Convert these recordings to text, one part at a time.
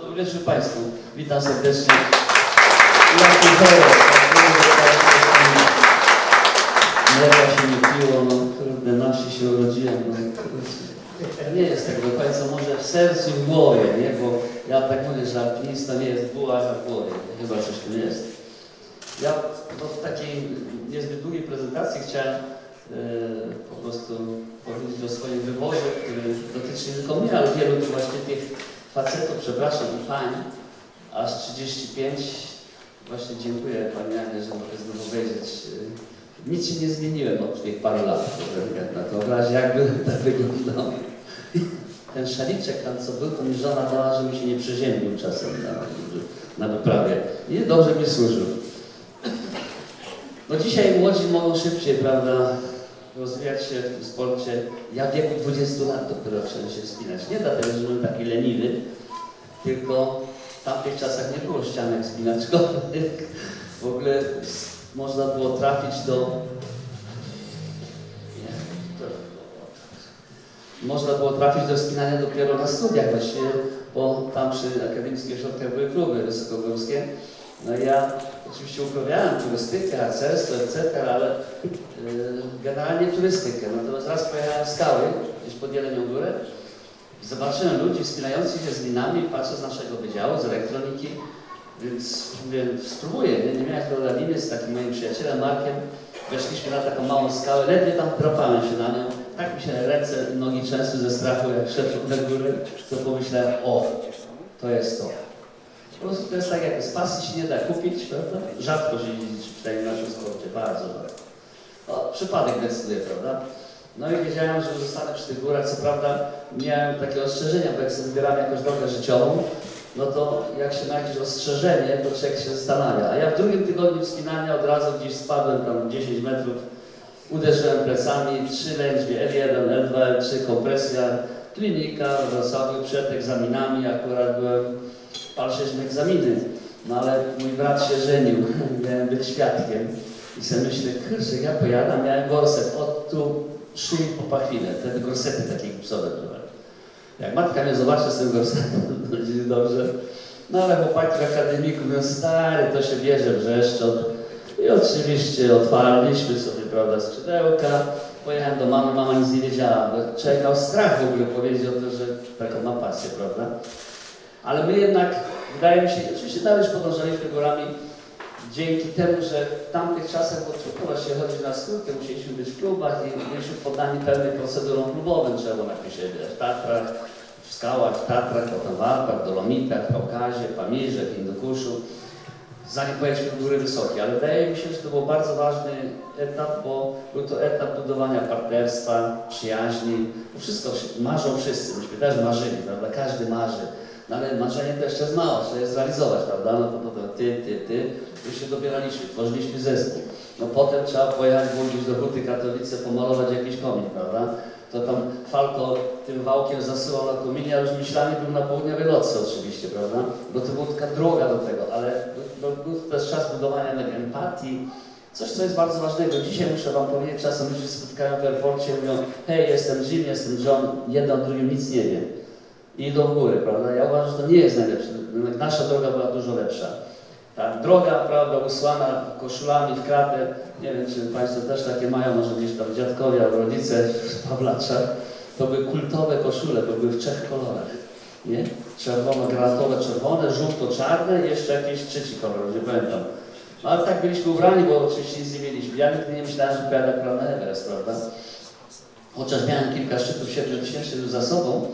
Dobry wieczór Państwu. Witam serdecznie. Mleka się nie piło, no kurde, na wsi się urodziłem. No, nie jest tak do końca, może w sercu w głowie, nie? Bo ja tak mówię, że alpinista nie jest w bułach, a w głowie. Chyba coś tu jest. Ja no, w takiej niezbyt długiej prezentacji chciałem e, po prostu powiedzieć o swoim wyborze, który dotyczy nie tylko mnie, ale wielu tu właśnie tych facetów, przepraszam, i pań, aż 35. Właśnie dziękuję Pani Anie, że mogę znowu wejrzeć. E, Nic się nie zmieniłem od tych paru lat, na to obrazie, jakby tak wyglądał. Ten szaliczek tam co był, to mi żona dała, żeby się nie przeziębił czasem na, na wyprawie. I dobrze mi służył. No dzisiaj młodzi mogą szybciej, prawda, rozwijać się w tym sporcie. Ja w wieku 20 lat dopiero zacząłem się wspinać. Nie dlatego, że byłem taki leniwy, tylko w tamtych czasach nie było ścianek wspinaczkowych. W ogóle można było trafić do... Nie, to... Można było trafić do wspinania dopiero na studiach właściwie, bo tam przy akademickich ośrodkach były kluby wysokogórskie. No ja oczywiście uprawiałem turystykę, harcerstwo, etc., ale yy, generalnie turystykę. Natomiast raz pojechałem w skały, gdzieś pod Jelenią Górę i zobaczyłem ludzi wspinających się z linami, patrzę z naszego wydziału, z elektroniki, więc mówię, spróbuję, nie, nie miałem chyba liny z takim moim przyjacielem Markiem, weszliśmy na taką małą skałę, ledwie tam drapałem się na nią, tak mi się ręce, nogi trzęsły ze strachu, jak szedłem na górę, to pomyślałem, o, to jest to. Po prostu to jest tak, jak z się nie da kupić, prawda? Rzadko się jeździ, przynajmniej w naszym sporcie, bardzo rzadko. No, przypadek decyduje, prawda? No i wiedziałem, że zostanę przy tych górach. Co prawda miałem takie ostrzeżenia, bo jak sobie wybierałem jakąś drogę życiową, no to jak się ma jakieś ostrzeżenie, to człowiek się zastanawia. A ja w drugim tygodniu wspinania od razu gdzieś spadłem tam 10 metrów, uderzyłem plecami, trzy lędźwie, L1, L2, L3, kompresja, klinika w Wrocławiu przed egzaminami, akurat byłem patrzyliśmy egzaminy, no ale mój brat się żenił, miałem być świadkiem i sobie myślę, kurczę, ja pojadę, miałem gorset od tu szyi po pachwinę, wtedy gorsety takie gipsowe były. Jak matka mnie zobaczy z tym gorsetem, to będzie dobrze. No ale chłopaki w akademiku mówią, stary, to się bierze wrzeszczot. I oczywiście otwarliśmy sobie, prawda, skrzydełka. Pojechałem do mamy, mama nic nie wiedziała, miał strach w ogóle powiedzieć o to, że taką ma pasję, prawda. Ale my jednak, wydaje mi się, oczywiście dalej podążaliśmy górami dzięki temu, że w tamtych czasach było trudno właśnie chodzić na skróty, musieliśmy być w klubach i byliśmy poddani pewnej procedurom klubowym, trzeba było napisać w Tatrach, w skałach, w Tatrach, potem w Alpach, Dolomitach, Kaukazie, Pamirze, Hindukuszu, zanim pojechaliśmy w góry wysokie. Ale wydaje mi się, że to był bardzo ważny etap, bo był to etap budowania partnerstwa, przyjaźni. Wszystko marzą wszyscy, myśmy też marzyli, prawda? Każdy marzy. No ale marzenie to jeszcze jest mało, trzeba je zrealizować, prawda? No to potem ty, ty, ty, już się dobieraliśmy, tworzyliśmy zespół. No potem trzeba pojechać włożyć do Huty Katowice, pomalować jakiś komin, prawda? To tam Falko tym wałkiem zasyłał na kominie, a już myślami był na południowej nocy oczywiście, prawda? Bo to była taka droga do tego, ale też czas budowania empatii, Coś, co jest bardzo ważnego. Dzisiaj muszę Wam powiedzieć, czasem ludzie spotkają w airporcie i mówią hej, jestem Jim, jestem John, jedno o drugim nic nie wiem i idą w górę, prawda? Ja uważam, że to nie jest najlepsze. Nasza droga była dużo lepsza. Ta droga, prawda, usłana koszulami w kratę, nie wiem, czy Państwo też takie mają, może gdzieś tam dziadkowie albo rodzice w to były kultowe koszule, to były w trzech kolorach, nie? Czerwono-granatowe, czerwone, żółto-czarne i jeszcze jakiś trzeci kolor, nie pamiętam. No ale tak byliśmy ubrani, bo oczywiście nic nie mieliśmy. Ja nigdy nie myślałem, że pojadę na Everest, prawda? Chociaż miałem kilka szczytów siedmiotysięcznych za sobą,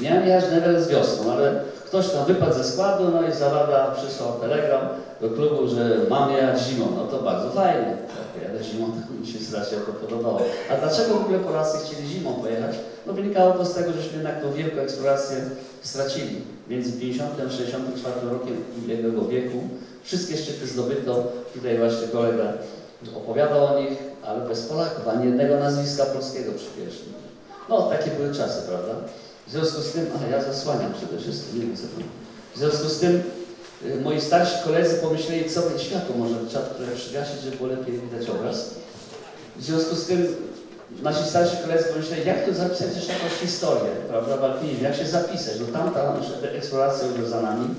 Miałem jechać na Everest wiosną, ale ktoś tam wypadł ze składu, no i Zawada przysłał telegram do klubu, że mam jechać zimą. No to bardzo fajnie. Jak jadę zimą, to mi się strasznie to podobało. A dlaczego w ogóle Polacy chcieli zimą pojechać? No wynikało to z tego, żeśmy jednak tą wielką eksplorację stracili. Między 50 a 64 rokiem ubiegłego wieku wszystkie szczyty zdobyto. Tutaj właśnie kolega opowiadał o nich, ale bez Polaków, ani jednego nazwiska polskiego pierwszym. No, takie były czasy, prawda? W związku z tym, a ja zasłaniam przede wszystkim, nie wiem co to. W związku z tym y, moi starsi koledzy pomyśleli, co być światło może trzeba trochę przygasić, żeby było lepiej widać obraz. W związku z tym nasi starsi koledzy pomyśleli, jak tu zapisać jeszcze jakąś historię, prawda, w jak się zapisać, no tamta nasza eksploracja już za nami,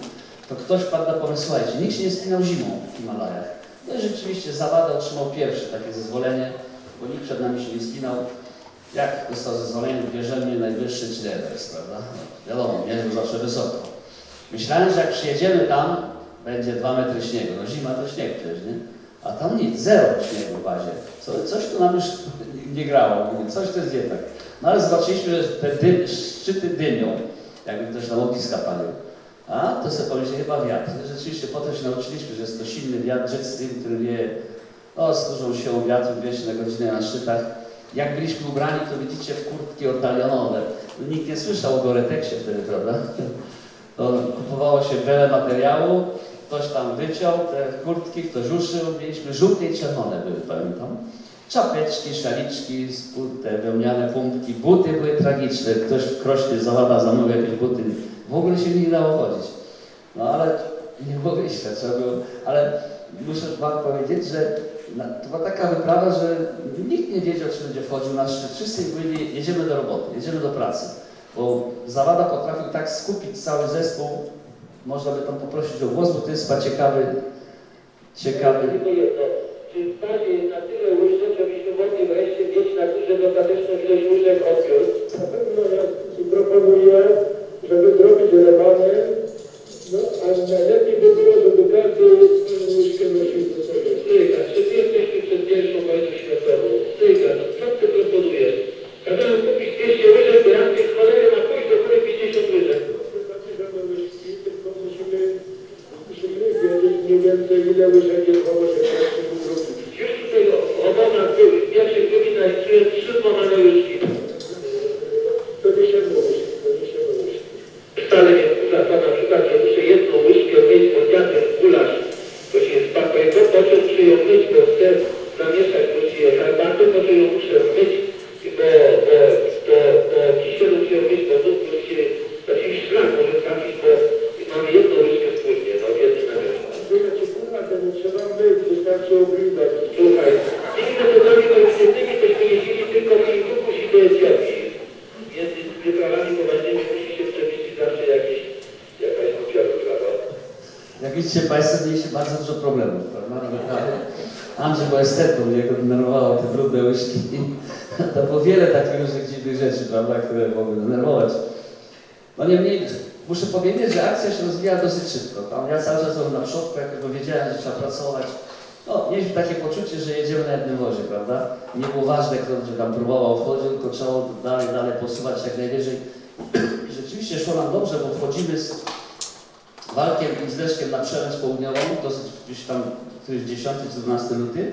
to ktoś padł na pomysł, słuchajcie, nikt się nie spinał zimą w Himalajach. No i rzeczywiście Zawada otrzymał pierwsze takie zezwolenie, bo nikt przed nami się nie spinał. Jak dostał zezwolenie, bierzemy najwyższy Everest, prawda? No, wiadomo, jest zawsze wysoko. Myślałem, że jak przyjedziemy tam, będzie dwa metry śniegu. No zima to śnieg przecież, nie? A tam nic, zero śniegu w bazie. Co, coś tu nam już nie grało, coś to jest nie tak. No ale zobaczyliśmy, że te dy, szczyty dymią, jakby ktoś na ogniska palił. A, to sobie pomyśleli, chyba wiatr. Rzeczywiście potem się nauczyliśmy, że jest to silny wiatr, jet stream, który wieje o, z dużą siłą wiatru 200 na godzinę na szczytach. Jak byliśmy ubrani, to widzicie, w kurtki ortalionowe. Nikt nie słyszał o Goreteksie wtedy, prawda? To kupowało się wiele materiału, ktoś tam wyciął te kurtki, ktoś uszył. Mieliśmy żółte i czerwone były, pamiętam. Czapeczki, szaliczki, te wełniane pumpki, buty były tragiczne. Ktoś w krośnie zawada zamówił jakieś buty. W ogóle się nie dało chodzić. No ale nie było wyjścia, trzeba było. Ale muszę Wam powiedzieć, że to była taka wyprawa, że nikt nie wiedział, czy będzie wchodził na szczyt. Wszyscy mówili, jedziemy do roboty, jedziemy do pracy. Bo Zawada potrafił tak skupić cały zespół, można by tam poprosić o głos, bo to jest chyba ciekawy, ciekawy... Tylko jedno, czy w na tyle łóżek, żebyśmy mogli wreszcie mieć na górze dostateczną ilość łóżek odbiór? Na pewno ja proponuję, żeby zrobić remany, no, a najlepiej by było, żeby każdy łyżkę nosił do sobie. Styka, czy ty jesteśmy przed pierwszą wojną światową? Styka, no co ty proponujesz? Kazałem kupić 200 łyżek, bo ja tej cholery na pójść do góry 50 łyżek. To znaczy, tylko musimy, musimy wiedzieć mniej więcej ile łyżek jest. Już tutaj w obozach były, w pierwszych godzinach czułem trzy złamane łyżki. Ją myć, bo chcę zamieszać właściwie herbatę, to że ją muszę myć, bo, bo, bo, bo kisiel muszę myć, bo tu właściwie taki szlak może trafić, bo mamy jedną łyżkę wspólnie, no w jednym nawiązku. Tyle kurwa, to nie trzeba myć, wystarczy obliwać. Słuchaj, tymi metodami kolektywnymi tośmy jeździli tylko w do Etiopii. Między wyprawami poważnymi musi się przemieścić zawsze jakieś, jakaś głupia wyprawa. Jak widzicie Państwo, mieliście bardzo dużo problemów, na. Andrzej był estetą, mnie go denerwowało te brudne łyżki. To było wiele takich różnych dziwnych rzeczy, prawda, które mogły denerwować. No niemniej muszę powiedzieć, że akcja się rozwija dosyć szybko. Tam ja cały czas byłem na przodku, jak tylko wiedziałem, że trzeba pracować. No, mieliśmy takie poczucie, że jedziemy na jednym wozie, prawda? Nie było ważne, kto będzie tam próbował wchodzić, tylko trzeba dalej, dalej posuwać jak najwyżej. I rzeczywiście szło nam dobrze, bo wchodzimy z Walkiem i z Leszkiem na przełęcz południową, dosyć gdzieś tam któryś 10 czy 12 luty.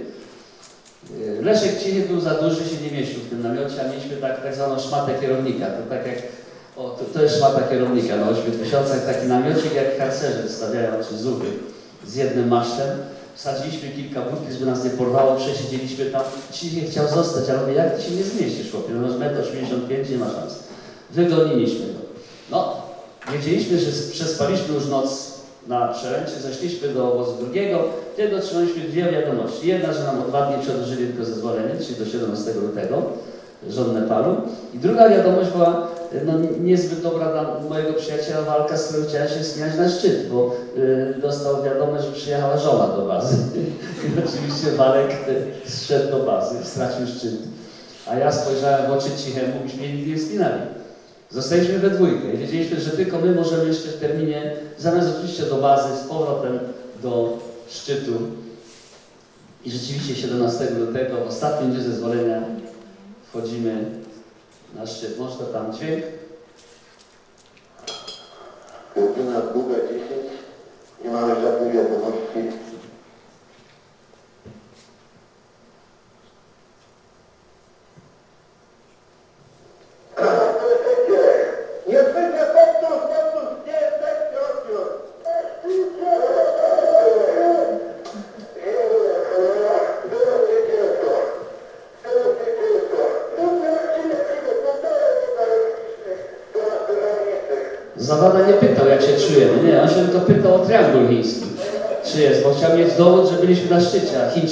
Yy, Leszek Cichy był za duży, się nie mieścił w tym namiocie, a mieliśmy tak, tak zwaną szmatę kierownika. To tak jak, o, to, to jest szmata kierownika na 8 tysiącach, taki namiocik jak harcerze stawiają, czy zuchy, z jednym masztem. Wsadziliśmy kilka budki, żeby nas nie porwało, przesiedzieliśmy tam. Cichy chciał zostać, ale mówię, jak ty się nie zmieścisz, chłopie, no masz 1,85 m, nie ma szans. Wygoniliśmy go. No, wiedzieliśmy, że przespaliśmy już noc na przełęczy, zeszliśmy do obozu drugiego, wtedy otrzymaliśmy dwie wiadomości. Jedna, że nam o dwa dni przedłużyli tylko zezwolenie, czyli do 17 lutego, rząd Nepalu. I druga wiadomość była no, niezbyt dobra dla mojego przyjaciela walka, z którym chciałem się wspinać na szczyt, bo y, dostał wiadomość, że przyjechała żona do bazy. I oczywiście Walek y, zszedł do bazy, stracił szczyt. A ja spojrzałem w oczy cichemu, myśmy nigdy nie. Zostaliśmy we dwójkę i wiedzieliśmy, że tylko my możemy jeszcze w terminie, zamiast oczywiście do bazy, z powrotem do szczytu. I rzeczywiście 17 lutego, w ostatnim zezwolenia, wchodzimy na szczyt. Można tam dźwięk. Godzina druga 10. Nie mamy żadnych wiadomości.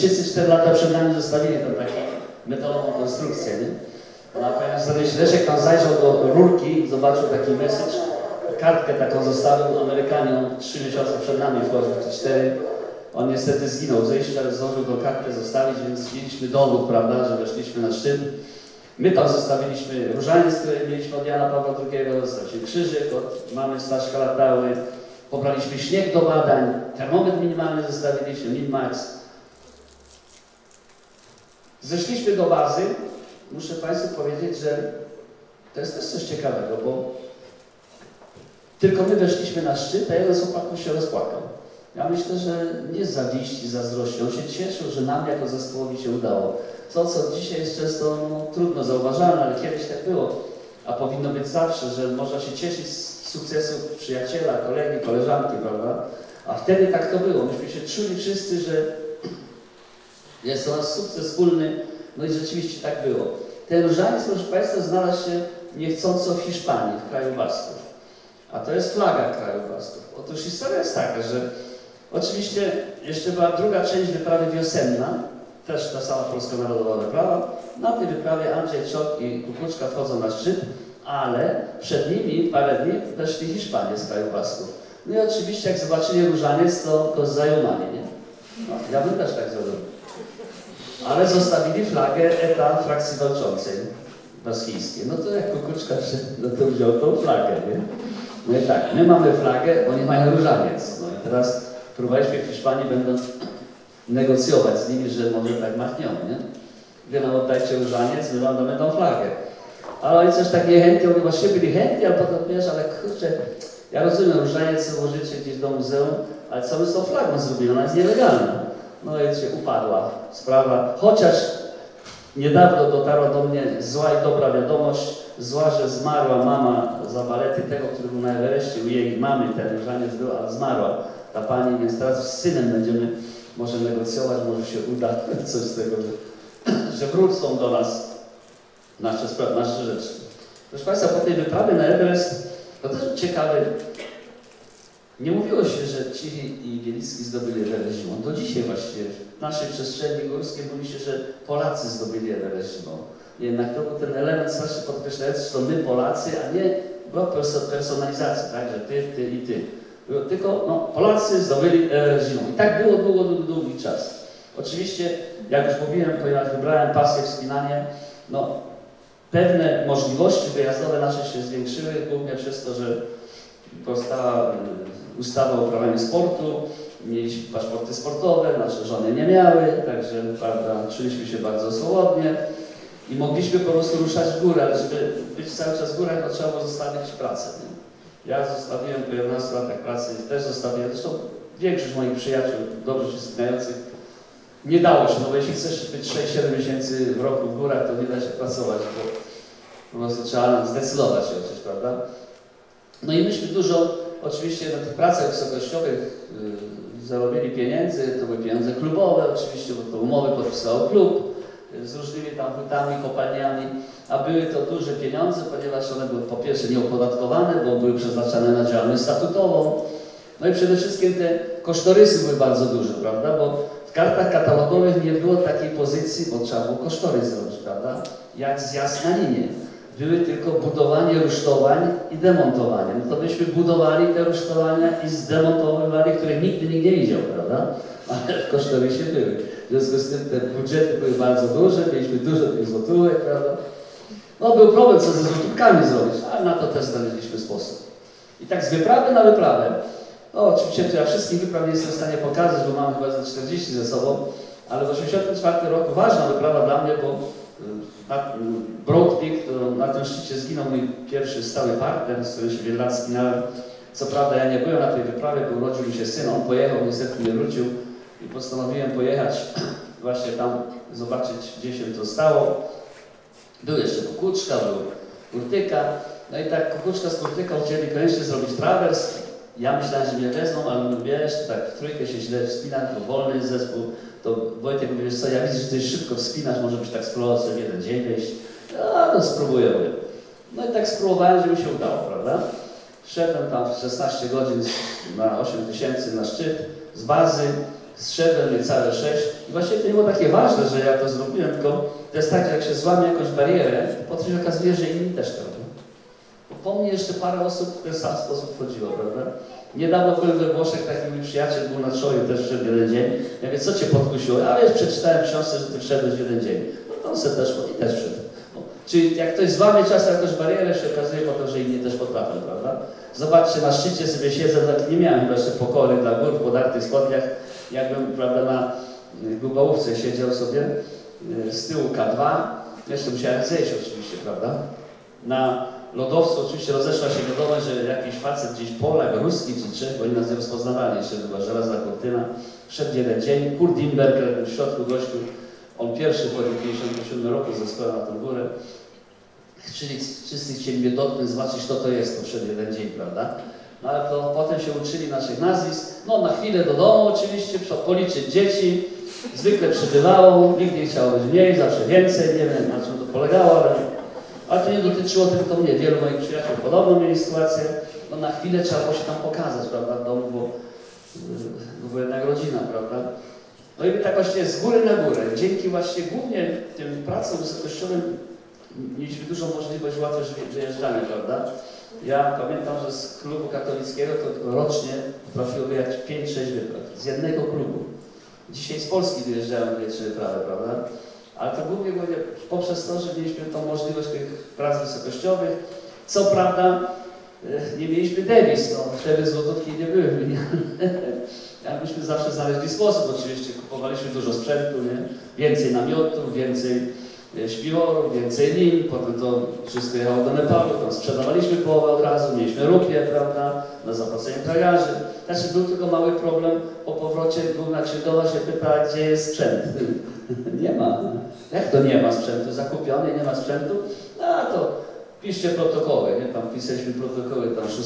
4 lata przed nami zostawili tam taki metalową konstrukcję, nie? A ponieważ Tadeusz Leszek tam zajrzał do rurki, zobaczył taki message, kartkę taką zostawił, Amerykanie, on trzy miesiące przed nami wchodził, czy cztery. On niestety zginął w zejściu, ale zdążył tą kartkę zostawić, więc mieliśmy dowód, prawda, że weszliśmy na szczyt. My tam zostawiliśmy różaniec, który mieliśmy od Jana Pawła II, zostawiliśmy krzyżyk od mamy Staszka Latały, pobraliśmy śnieg do badań, termometr minimalny zostawiliśmy, min-max. Zeszliśmy do bazy. Muszę Państwu powiedzieć, że to jest też coś ciekawego, bo tylko my weszliśmy na szczyt, a jeden z chłopaków się rozpłakał. Ja myślę, że nie z zawiści, zazdrości. On się cieszył, że nam jako zespołowi się udało. To, co dzisiaj jest często no, trudno zauważalne, ale kiedyś tak było. A powinno być zawsze, że można się cieszyć z sukcesów przyjaciela, kolegi, koleżanki, prawda? A wtedy tak to było. Myśmy się czuli wszyscy, że jest to nasz sukces wspólny. No i rzeczywiście tak było. Ten różaniec, proszę Państwa, znalazł się niechcąco w Hiszpanii, w kraju Basków. A to jest flaga kraju Basków. Otóż historia jest taka, że oczywiście jeszcze była druga część wyprawy wiosenna, też ta sama Polska Narodowa wyprawa. Na tej wyprawie Andrzej Czok i Kukuczka wchodzą na szczyt, ale przed nimi parę dni weszli Hiszpanie z kraju Basków. No i oczywiście jak zobaczyli różaniec, to, to zajumali, nie? No, ja bym też tak. Ale zostawili flagę ETA frakcji walczącej baskijskiej. No to jak Kukuczka no to wziął tą flagę, nie? No i tak, my mamy flagę, oni mają różaniec. No i teraz próbowaliśmy w Hiszpanii, będąc negocjować z nimi, że może tak machniemy, nie? Wy nam oddajcie różaniec, my wam damy tą flagę. Ale oni coś tak niechętnie, oni właśnie byli chętni, ale potem wiesz, ale kurczę, ja rozumiem, różaniec włożycie gdzieś do muzeum, ale co my z tą flagą zrobili? Ona jest nielegalna. No się upadła sprawa, chociaż niedawno dotarła do mnie zła i dobra wiadomość, zła, że zmarła mama Zabalety, tego, który był na Everestie, u jej mamy ten różaniec był, ale zmarła ta pani, więc teraz z synem będziemy może negocjować, może się uda coś z tego, że, że wrócą do nas nasze, nasze rzeczy. Proszę Państwa, po tej wyprawie na Everest, to też ciekawe, nie mówiło się, że Cichy i Bielicki zdobyli zimą. Do dzisiaj właściwie w naszej przestrzeni górskiej mówi się, że Polacy zdobyli zimą. Jednak to był ten element strasznie podkreślający, że to my Polacy, a nie była perso- personalizacja, tak, że ty, ty i ty. Było tylko, no, Polacy zdobyli zimą. I tak było długo, długi czas. Oczywiście, jak już mówiłem, ponieważ wybrałem pasję wspinanie, no, pewne możliwości wyjazdowe nasze się zwiększyły, głównie przez to, że powstała ustawa o uprawianiu sportu, mieliśmy paszporty sportowe, nasze żony nie miały, także prawda, czuliśmy się bardzo swobodnie i mogliśmy po prostu ruszać w górę, ale żeby być cały czas w górach, to trzeba było zostawić pracę. Nie? Ja zostawiłem po 11 latach pracy, też zostawiłem, zresztą większość moich przyjaciół, dobrze się wspinających, nie dało się, no bo jeśli chcesz być 6-7 miesięcy w roku w górach, to nie da się pracować, bo po prostu trzeba zdecydować się o coś, prawda? No i myśmy dużo, oczywiście na tych pracach wysokościowych yy, zarobili pieniędzy, to były pieniądze klubowe oczywiście, bo to umowy podpisał klub yy, z różnymi tam hutami, kopalniami, a były to duże pieniądze, ponieważ one były po pierwsze nieopodatkowane, bo były przeznaczane na działalność statutową, no i przede wszystkim te kosztorysy były bardzo duże, prawda, bo w kartach katalogowych nie było takiej pozycji, bo trzeba było kosztorys zrobić, prawda, jak zjazd na linię były tylko budowanie rusztowań i demontowanie. No to byśmy budowali te rusztowania i zdemontowywali, których nigdy nikt nie widział, prawda? Ale w kosztorysie były. W związku z tym te budżety były bardzo duże, mieliśmy dużo tych złotówek, prawda? No był problem, co ze złotówkami zrobić, ale na to też znaleźliśmy sposób. I tak z wyprawy na wyprawę. No oczywiście ja wszystkich wypraw nie jestem w stanie pokazać, bo mam chyba ze 40 ze sobą, ale w 1984 roku ważna wyprawa dla mnie, bo na to na tym szczycie zginął mój pierwszy stały partner, z którym się wiele lat skinąłem. Co prawda ja nie byłem na tej wyprawie, bo urodził mi się syn, on pojechał, niestety nie wrócił i postanowiłem pojechać właśnie tam, zobaczyć gdzie się to stało. Był jeszcze Kukuczka, był Kurtyka, no i tak Kukuczka z Kurtyką chcieli koniecznie zrobić trawers. Ja myślałem, że mnie wezmą, ale wiesz, tak w trójkę się źle wspina, to wolny zespół, to Wojtek mówi, wiesz co, ja widzę, że ty szybko wspinasz, może byś tak spróbował sobie jeden dzień wejść. No spróbuję. mówię. No i tak spróbowałem, że mi się udało, prawda? Wszedłem tam w 16 godzin na 8 tysięcy na szczyt z bazy, zszedłem niecałe sześć. I właśnie to nie było takie ważne, że ja to zrobiłem, tylko to jest tak, że jak się złamie jakąś barierę, potem się okazuje, że inni też to robią. Po mnie jeszcze parę osób w ten sam sposób chodziło, prawda? Niedawno byłem we Włoszech, taki mój przyjaciel był na Troju też wszedł jeden dzień. Ja mówię, co cię podkusiło? A wiesz, przeczytałem w książce, że ty wszedłeś jeden dzień. No to on se też i też wszedł. No, czyli jak ktoś złamie czasem jakąś barierę, się okazuje potem, że inni też potrafią, prawda? Zobaczcie, na szczycie sobie siedzę, tak nie miałem jeszcze pokory dla gór w podartych spodniach. Jakbym, prawda, na y, Gubałówce siedział sobie, y, z tyłu K2, jeszcze musiałem zejść oczywiście, prawda? Na lodowcu oczywiście rozeszła się wiadomość, że jakiś facet gdzieś Polak, ruski czy Czech, bo oni nas nie rozpoznawali, jeszcze była żelazna kurtyna, wszedł jeden dzień, Kurt Dimberger w środku gościu, on pierwszy w 57 roku ze szkoły na tą górę, Czyli wszyscy chcieli mnie dotknąć, zobaczyć kto to jest, to wszedł jeden dzień, prawda? No ale to potem się uczyli naszych nazwisk, no na chwilę do domu oczywiście, policzyć dzieci, zwykle przybywało, nikt nie chciał być mniej, zawsze więcej, nie wiem na czym to polegało, ale, ale to nie dotyczyło tylko mnie, wielu moich przyjaciół podobną mieli sytuację, no na chwilę trzeba było się tam pokazać, prawda, w domu, bo, bo była jednak rodzina, prawda. No i tak właśnie z góry na górę, dzięki właśnie głównie tym pracom wysokościowym mieliśmy dużą możliwość, łatwość wyjeżdżania, prawda? Ja pamiętam, że z klubu katolickiego to rocznie potrafiło wyjechać 5-6 wypraw. Z jednego klubu. Dzisiaj z Polski wyjeżdżają dwie, trzy wyprawy, prawda? Ale to głównie poprzez to, że mieliśmy tą możliwość tych prac wysokościowych. Co prawda e, nie mieliśmy dewiz, no wtedy złotówki nie były wymieniane. Ale myśmy zawsze znaleźli sposób, oczywiście kupowaliśmy dużo sprzętu, nie? więcej namiotów, więcej e, śpiworów, więcej lin, potem to wszystko jechało do Nepalu, tam sprzedawaliśmy połowę od razu, mieliśmy rupię, prawda, na zapłacenie krajarzy. Znaczy był tylko mały problem, po powrocie główna księgowa się pyta, gdzie jest sprzęt. nie ma. Jak to nie ma sprzętu? Zakupiony, nie ma sprzętu? A to piszcie protokoły, nie? Tam pisaliśmy protokoły, tam 6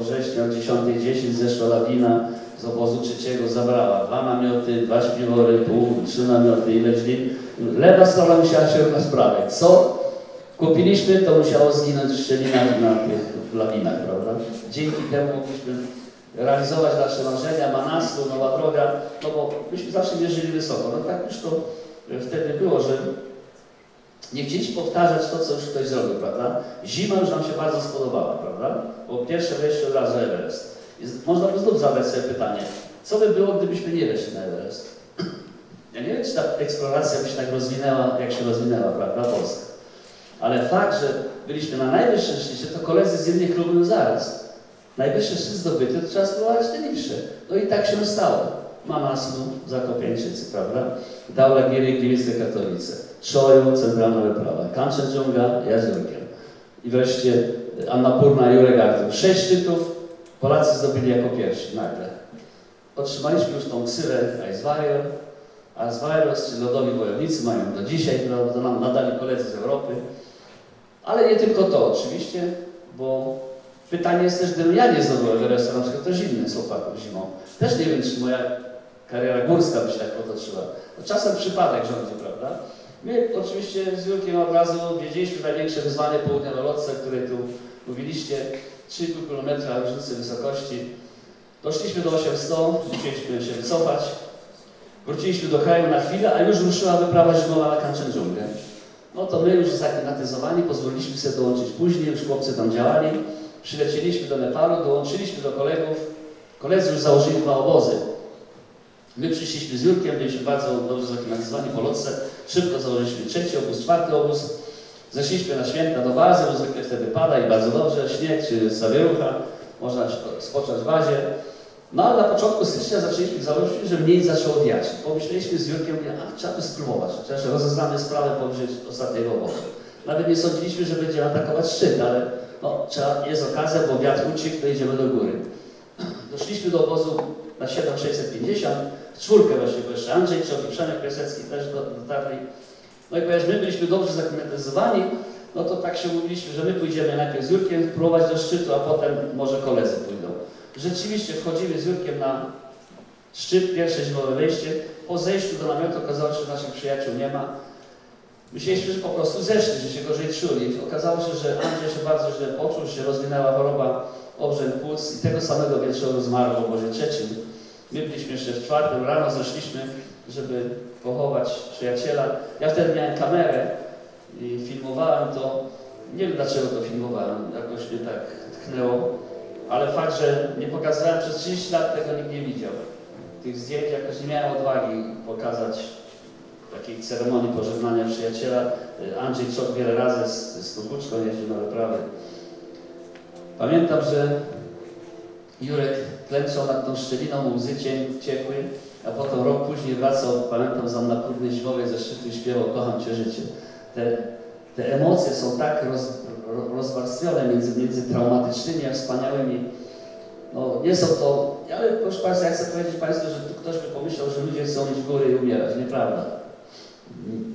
września o 10.10 zeszła lawina z obozu trzeciego zabrała dwa namioty, dwa śpiwory, pół, trzy namioty, ileś lin. Lewa strona musiała się rozprawiać. Co kupiliśmy, to musiało zginąć w szczelinach na tych lawinach, prawda? Dzięki temu mogliśmy realizować nasze marzenia, Manasu, Nowa Droga, no bo myśmy zawsze mierzyli wysoko. No tak już to wtedy było, że nie chcieliśmy powtarzać to, co już ktoś zrobił, prawda? Zima już nam się bardzo spodobała, prawda? Bo pierwsze wejście od razu Everest. Jest, można by znów zadać sobie pytanie, co by było, gdybyśmy nie weszli na Everest? Ja nie wiem, czy ta eksploracja by się tak rozwinęła, jak się rozwinęła, prawda, Polska. Ale fakt, że byliśmy na najwyższym szczycie, to koledzy z innych klubów zaraz. Najwyższy szczyt zdobyty, to trzeba spróbować te niższe. No i tak się stało. Mamasnu, Zakopiańczycy, prawda? Daulagiri, Gliwice, Katolice. Czoju, Centralna Wyprawa. Kanczenjunga, Jazurkiem. I wreszcie Annapurna, Jurek Artur. Sześć szczytów Polacy zdobyli jako pierwsi nagle. Otrzymaliśmy już tą ksywę Aizwarior, Aizvarios, czy lodowi wojownicy mają do dzisiaj, prawda? nam nadali koledzy z Europy. Ale nie tylko to oczywiście, bo pytanie jest też, gdybym ja nie zdobył Everesta, na przykład ktoś inny z chłopaków zimą. Też nie wiem, czy moja kariera górska by się tak potoczyła. Czasem przypadek rządzi, prawda? My oczywiście z Jurkiem od razu wiedzieliśmy największe wyzwanie południowolotce, o której tu mówiliście, 3,5 km różnicy wysokości. Doszliśmy do 800, musieliśmy się wycofać. Wróciliśmy do kraju na chwilę, a już ruszyła wyprawa zimowa na Kanczenjungę. No to my już zaklimatyzowani pozwoliliśmy sobie dołączyć później, już chłopcy tam działali. Przylecieliśmy do Nepalu, dołączyliśmy do kolegów. Koledzy już założyli dwa obozy. My przyszliśmy z Jurkiem, byliśmy bardzo dobrze zaklimatyzowani po lotce. Szybko założyliśmy trzeci obóz, czwarty obóz. Zeszliśmy na święta do bazy, bo zwykle wtedy pada i bardzo dobrze, śnieg czy zawierucha. Można spocząć w bazie. No ale na początku stycznia zaczęliśmy, założyliśmy, że mniej zaczęło wiać. Pomyśleliśmy z Jurkiem, a trzeba by spróbować, chociaż rozeznamy sprawę powyżej ostatniego obozu. Nawet nie sądziliśmy, że będziemy atakować szczyt, ale no, trzeba, jest okazja, bo wiatr uciekł, to idziemy do góry. Doszliśmy do obozu na 7650, w czwórkę właśnie, bo jeszcze Andrzej Czoki, Przemek Piasecki też dotarli. No i ponieważ my byliśmy dobrze zaklimatyzowani, no to tak się mówiliśmy, że my pójdziemy najpierw z Jurkiem próbować do szczytu, a potem może koledzy pójdą. Rzeczywiście wchodzimy z Jurkiem na szczyt, pierwsze zimowe wejście. Po zejściu do namiotu okazało się, że naszych przyjaciół nie ma. Myśleliśmy, że po prostu zeszli, że się gorzej czuli. Okazało się, że Andrzej się bardzo źle poczuł, się rozwinęła choroba obrzęk płuc i tego samego wieczoru zmarł w obozie trzecim. My byliśmy jeszcze w czwartym, rano zeszliśmy, żeby pochować przyjaciela. Ja wtedy miałem kamerę i filmowałem to. Nie wiem dlaczego to filmowałem, jakoś mnie tak tknęło, ale fakt, że nie pokazałem przez 30 lat tego nikt nie widział. Tych zdjęć jakoś nie miałem odwagi pokazać takiej ceremonii pożegnania przyjaciela. Andrzej Czok wiele razy z, z jeździł na wyprawy. Pamiętam, że Jurek klęczał nad tą szczeliną, łzy ciekły, a potem rok później wracał, pamiętam, za napływny zimowej ze szczytu i śpiewał Kocham Cię życie. Te, te emocje są tak roz, ro- rozwarstwione między, między traumatycznymi a wspaniałymi. No, nie są to, ale proszę Państwa, ja chcę powiedzieć Państwu, że tu ktoś by pomyślał, że ludzie chcą iść w górę i umierać. Nieprawda.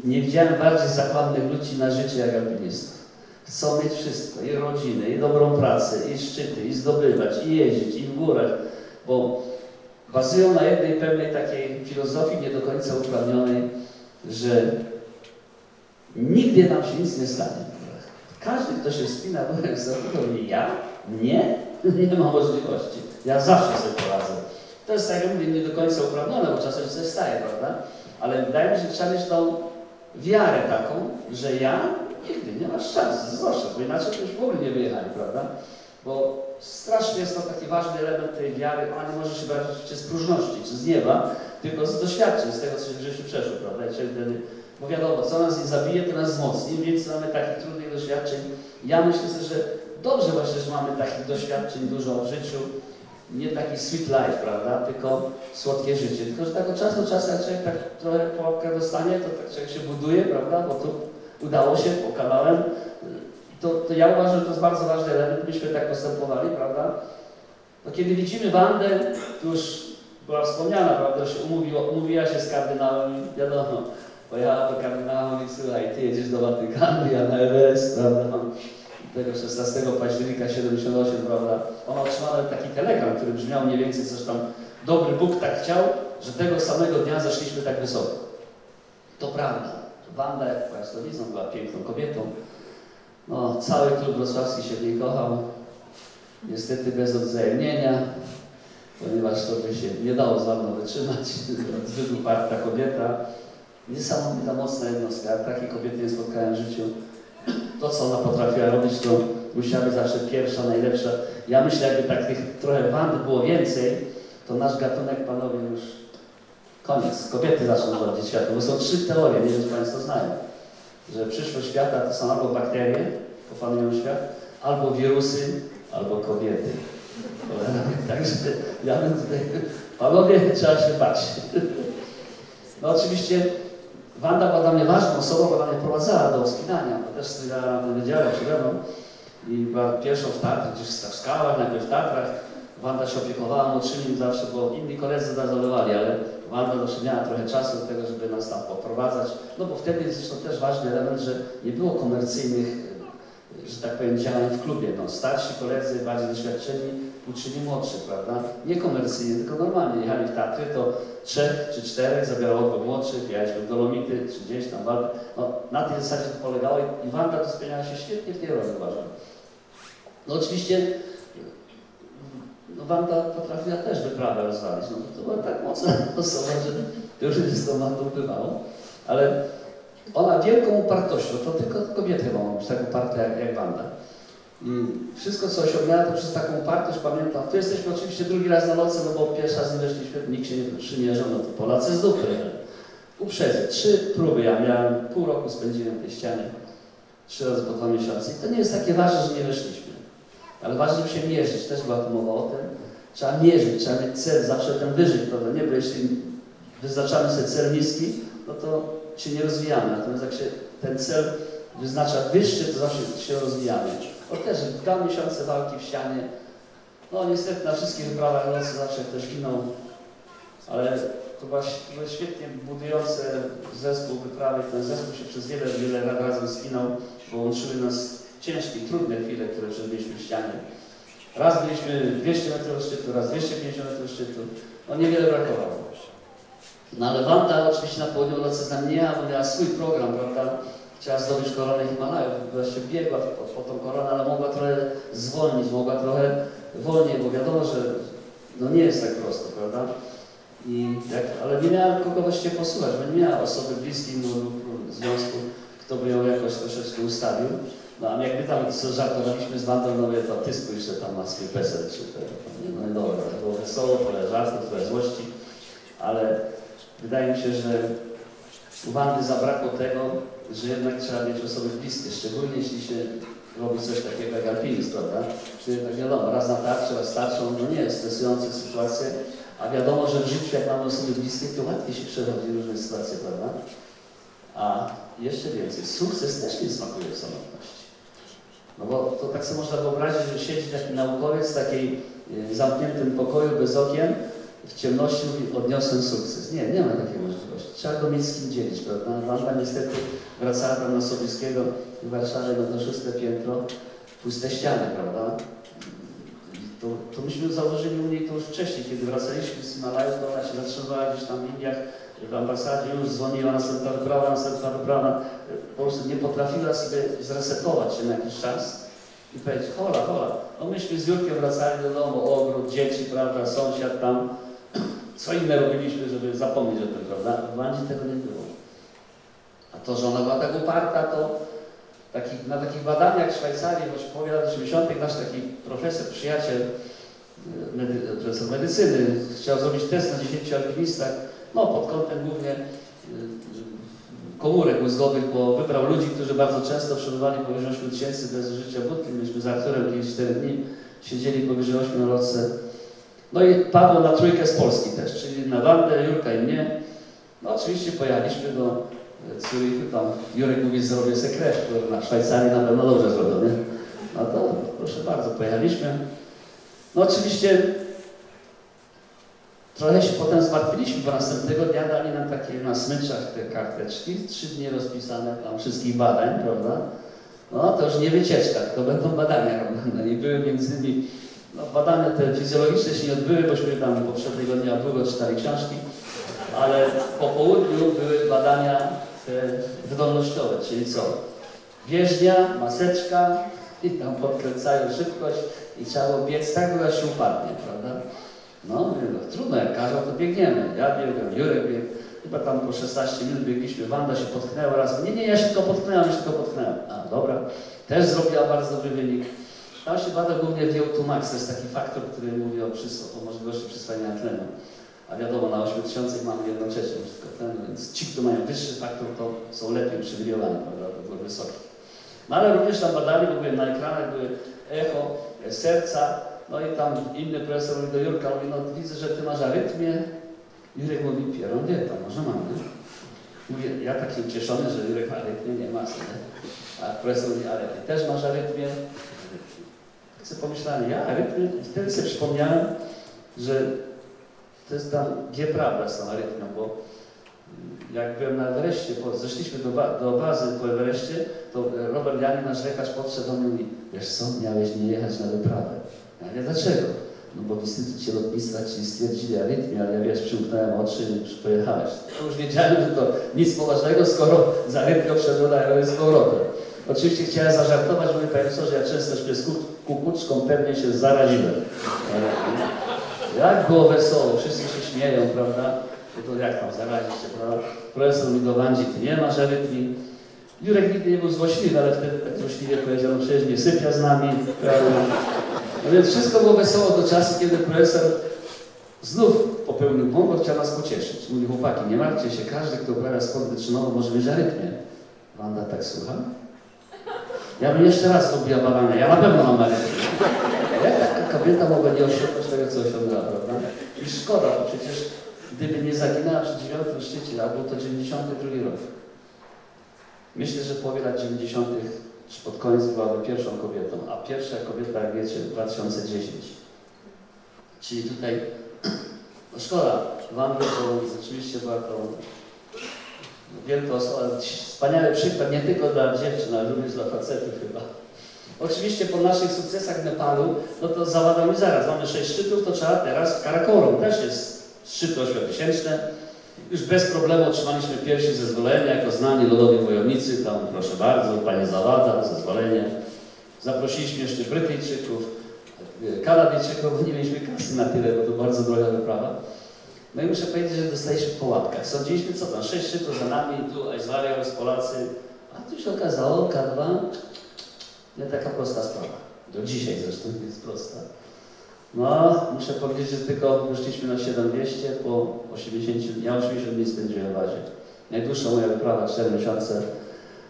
Nie widziałem bardziej zakładnych ludzi na życie jak alpinistów. Chcą mieć wszystko, i rodzinę, i dobrą pracę, i szczyty, i zdobywać, i jeździć, i w górach, bo bazują na jednej pewnej takiej filozofii nie do końca uprawnionej, że nigdy nam się nic nie stanie. Każdy, kto się spina w górach, mówi, ja? Nie? Nie ma możliwości. Ja zawsze sobie poradzę. To jest, tak jak mówię, nie do końca uprawnione, bo czasem się staje, prawda? Ale wydaje mi się, że trzeba mieć tą wiarę taką, że ja nigdy nie masz szans, zwłaszcza, bo inaczej to już w ogóle nie wyjechali, prawda? Bo strasznie jest to taki ważny element tej wiary, ona nie może się brać oczywiście z próżności, czy z nieba, tylko z doświadczeń, z tego, co się w życiu przeszło, prawda? I wtedy, bo wiadomo, co nas nie zabije, to nas wzmocni, Im więcej mamy takich trudnych doświadczeń. Ja myślę sobie, że dobrze właśnie, że mamy takich doświadczeń dużo w życiu, nie taki sweet life, prawda, tylko słodkie życie. Tylko, że tak od czasu do czasu, jak człowiek tak trochę pułapkę dostanie, to tak człowiek się buduje, prawda, bo tu udało się, pokonałem. To, to ja uważam, że to jest bardzo ważny element, myśmy tak postępowali, prawda. No, kiedy widzimy Wandę, już była wspomniana, prawda, że umówiła, umówiła się z kardynałem, wiadomo, pojechała do kardynała i słuchaj, ty jedziesz do Watykanu, ja na Everest, prawda, tego 16 października 78, prawda, ona otrzymała taki telegram, który brzmiał mniej więcej coś tam, dobry Bóg tak chciał, że tego samego dnia zeszliśmy tak wysoko. To prawda. Jak Państwo widzą, była piękną kobietą. No, cały klub wrocławski się w niej kochał. Niestety bez odwzajemnienia, ponieważ to by się nie dało z Wandą wytrzymać. Zbyt uparta kobieta. Niesamowita, mocna jednostka. Takiej kobiety nie spotkałem w życiu. To, co ona potrafiła robić, to musiała być zawsze pierwsza, najlepsza. Ja myślę, jakby tak tych trochę wand było więcej, to nasz gatunek, panowie, już koniec. Kobiety zaczną rządzić światem, bo są trzy teorie, nie wiem, czy Państwo znają, że przyszłość świata to są albo bakterie, opanują świat, albo wirusy, albo kobiety. Także ja bym tutaj, panowie, trzeba się bać. No oczywiście Wanda była dla mnie ważną osobą, bo ona mnie prowadzała do wspinania. Ona też studiowała na wydziale przede i była pierwszą w Tatrach, gdzieś w skałach, najpierw w Tatrach. Wanda się opiekowała młodszymi zawsze, bo inni koledzy zadowolowali, ale Wanda zawsze miała trochę czasu do tego, żeby nas tam poprowadzać. No bo wtedy jest zresztą też ważny element, że nie było komercyjnych, że tak powiem, działań w klubie. No, starsi koledzy, bardziej doświadczeni, uczyli młodszych, prawda? Nie komercyjnie, tylko normalnie. Jechali w Tatry, to trzech czy czterech zabierało go młodszych, jechaliśmy w Dolomity, czy gdzieś tam. No, na tej zasadzie to polegało i Wanda to spełniała się świetnie w tej roli, uważam. No oczywiście no Wanda potrafiła też wyprawę rozwalić. No, to była tak mocna osoba, że już nie z tą Wandą bywało. Ale ona wielką upartością, to tylko kobiety mogą być tak uparte jak, jak Wanda. I wszystko, co osiągnęła, to przez taką upartość pamiętam. Tu jesteśmy oczywiście drugi raz na nocy, no bo pierwszy raz nie weszliśmy, nikt się nie przymierzał, no to Polacy z dupy. Uprzedzę, trzy próby ja miałem, pół roku spędziłem w tej ścianie, trzy razy po dwa miesiące. I to nie jest takie ważne, że nie weszliśmy. Ale ważne, się mierzyć, też była tu mowa o tym. Trzeba mierzyć, trzeba mieć cel, zawsze ten wyżej, prawda? Nie, bo jeśli wyznaczamy sobie cel niski, no to się nie rozwijamy. Natomiast jak się ten cel wyznacza wyższy, to zawsze się rozwijamy. O też dwa miesiące walki w ścianie. No niestety na wszystkich wyprawach nocy zawsze ktoś ginął, ale to była, to były świetnie budujące zespół wyprawy. Ten zespół się przez wiele, wiele lat razem spinał, bo łączyły nas ciężkie, trudne chwile, które przeżyliśmy w ścianie. Raz byliśmy 200 metrów szczytu, raz 250 metrów szczytu. No niewiele brakowało. No ale Wanda oczywiście na południu nocy z nie bo miała swój program, prawda? Chciała zdobyć koronę Himalajów, właśnie biegła po, po tą koronę, ale mogła trochę zwolnić, mogła trochę wolniej, bo wiadomo, że no nie jest tak prosto, prawda? I jak, ale nie miałem kogo właściwie posłuchać, bo nie miałem osoby bliskiej mu lub związku, kto by ją jakoś troszeczkę ustawił. No a jakby tam co żartowaliśmy z Wandą, no to ty spójrz, że tam ma swój PESEL, te, no i dobra, to było wesoło, trochę żartów, złości, ale wydaje mi się, że u Wandy zabrakło tego, że jednak trzeba mieć osoby bliskie, szczególnie jeśli się robi coś takiego jak alpinizm, prawda? Czyli tak wiadomo, raz na tarczę, raz starczą, no nie stresujące sytuacje, a wiadomo, że w życiu jak mamy osoby bliskie, to łatwiej się przechodzi różne sytuacje, prawda? A jeszcze więcej, sukces też nie smakuje w samotności. No bo to tak sobie można wyobrazić, że siedzi taki naukowiec w takiej e, zamkniętym pokoju bez okien, w ciemności mówi, odniosłem sukces. Nie, nie ma takiej możliwości. Trzeba go mieć z kim dzielić, prawda? Wanda niestety wracała tam na Sobieskiego w Warszawie no to szóste piętro, puste ściany, prawda? To, to myśmy założyli u niej to już wcześniej, kiedy wracaliśmy z Himalaju, to ona się zatrzymywała gdzieś tam w Indiach, w ambasadzie już dzwoniła, następna wyprawa, następna wyprawa. Po prostu nie potrafiła sobie zresetować się na jakiś czas i powiedzieć, hola, hola. No myśmy z Jurkiem wracali do domu, ogród, dzieci, prawda, sąsiad tam. Co inne robiliśmy, żeby zapomnieć o tym, prawda? W Wandzie tego nie było. A to, że ona była tak uparta, to taki, na takich badaniach w Szwajcarii, w połowie lat 80. nasz taki profesor, przyjaciel, y, medy, profesor medycyny, chciał zrobić test na 10 alpinistach, no pod kątem głównie y, komórek mózgowych, bo wybrał ludzi, którzy bardzo często przebywali powyżej 8 tysięcy bez użycia budki. Myśmy z Arturem jakieś 4 dni siedzieli powyżej 8 na. No i Paweł na trójkę z Polski też, czyli na Wandę, Jurka i mnie. No oczywiście pojechaliśmy do e, Zurichu, tam Jurek mówi, zrobię sekret, bo na Szwajcarii na pewno dobrze zrobią, nie? No to proszę bardzo, pojechaliśmy. No oczywiście trochę się potem zmartwiliśmy, bo następnego dnia dali nam takie na smyczach te karteczki, trzy dni rozpisane tam wszystkich badań, prawda? No to już nie wycieczka, tylko będą badania robione i były między innymi no, badania te fizjologiczne się nie odbyły, bośmy tam poprzedniego dnia długo czytali książki, ale po południu były badania te wydolnościowe, czyli co? Bieżnia, maseczka i tam podkręcają szybkość i trzeba było biec tak, aż się upadnie, prawda? No, no trudno, jak każą, to biegniemy. Ja biegłem, Jurek biegł, chyba tam po 16 minut biegliśmy, Wanda się potknęła raz. Nie, nie, ja się tylko potknęłam, ja się tylko potknęłam. A, dobra. Też zrobiła bardzo dobry wynik. Tam się bada głównie VO2 max, to jest taki faktor, który mówi o, o możliwości przyswajania tlenu. A wiadomo, na 8000 mamy jedną trzecią wszystko tlenu, więc ci, którzy mają wyższy faktor, to są lepiej uprzywilejowani, prawda, to były wysokie. No ale również tam badali, w ogóle na ekranach były echo e, serca, no i tam inny profesor mówi do Jurka, mówi, no widzę, że ty masz arytmię. Jurek mówi, Pieron, wie pan, może mam, nie? Mówię, ja taki ucieszony, że Jurek ma arytmię, nie ma, nie? A profesor mówi, ale ty też masz arytmię? Tak sobie pomyślałem, ja arytmię? I wtedy sobie przypomniałem, że to jest tam G prawda z tą arytmią, bo jak byłem na Everestie, bo zeszliśmy do, ba do bazy po Everestie, to Robert Jani, nasz lekarz, podszedł do mnie i mówi, wiesz co, miałeś nie jechać na wyprawę. Ja dlaczego? No bo w Instytucie Lotnictwa ci stwierdzili arytmię, ale ja wiesz, przymknąłem oczy i już pojechałeś. To już wiedziałem, że to nic poważnego, skoro z arytmią wszedłem z powrotem. Oczywiście chciałem zażartować, mówię, co, że ja często z kukuczką, pewnie się zaraziłem. Jak było wesoło, wszyscy się śmieją, prawda? No to jak tam zarazić się, prawda? Profesor mi do Wandzi, ty nie masz arytmii. Jurek nigdy nie był złośliwy, ale wtedy tak złośliwie powiedział, no przecież nie sypia z nami, prawda? No więc wszystko było wesoło do czasu, kiedy profesor znów popełnił błąd, bo chciał nas pocieszyć. Mówi, chłopaki, nie martwcie się, każdy, kto uprawia sport wytrzymały, może mieć arytmię. Wanda tak słucha. Ja bym jeszcze raz zrobiła badania, ja na pewno mam arytmię. Jak taka kobieta mogła nie osiągnąć tego, co osiągnęła, prawda? I szkoda, bo przecież gdyby nie zaginęła przy dziewiątym szczycie, był to 92 rok. Myślę, że lat 90. czy pod koniec byłaby pierwszą kobietą, a pierwsza kobieta, jak wiecie, 2010. Czyli tutaj, no szkoda, Wanda to rzeczywiście była to wielka osoba, wspaniały przykład nie tylko dla dziewczyn, ale również dla facetów chyba. Oczywiście po naszych sukcesach w Nepalu, no to załadamy zaraz, mamy sześć szczytów, to trzeba teraz w Karakorum, też jest szczyt ośmiotysięczne. Już bez problemu otrzymaliśmy pierwsze zezwolenie jako znani lodowi wojownicy, tam proszę bardzo, Pani Zawada, zezwolenie. Zaprosiliśmy jeszcze Brytyjczyków, Kanadyjczyków, bo nie mieliśmy kasy na tyle, bo to bardzo droga wyprawa. No i muszę powiedzieć, że dostaliśmy po łapkach. Sądziliśmy, co tam, sześć szczytów za nami, tu Aizwarios, Polacy, a tu się okazało, K2, nie taka prosta sprawa. Do dzisiaj zresztą jest prosta. No, muszę powiedzieć, że tylko wyszliśmy na 7200 po 80, ja 80 dni spędziłem w bazie. Najdłuższa moja wyprawa, 4 miesiące.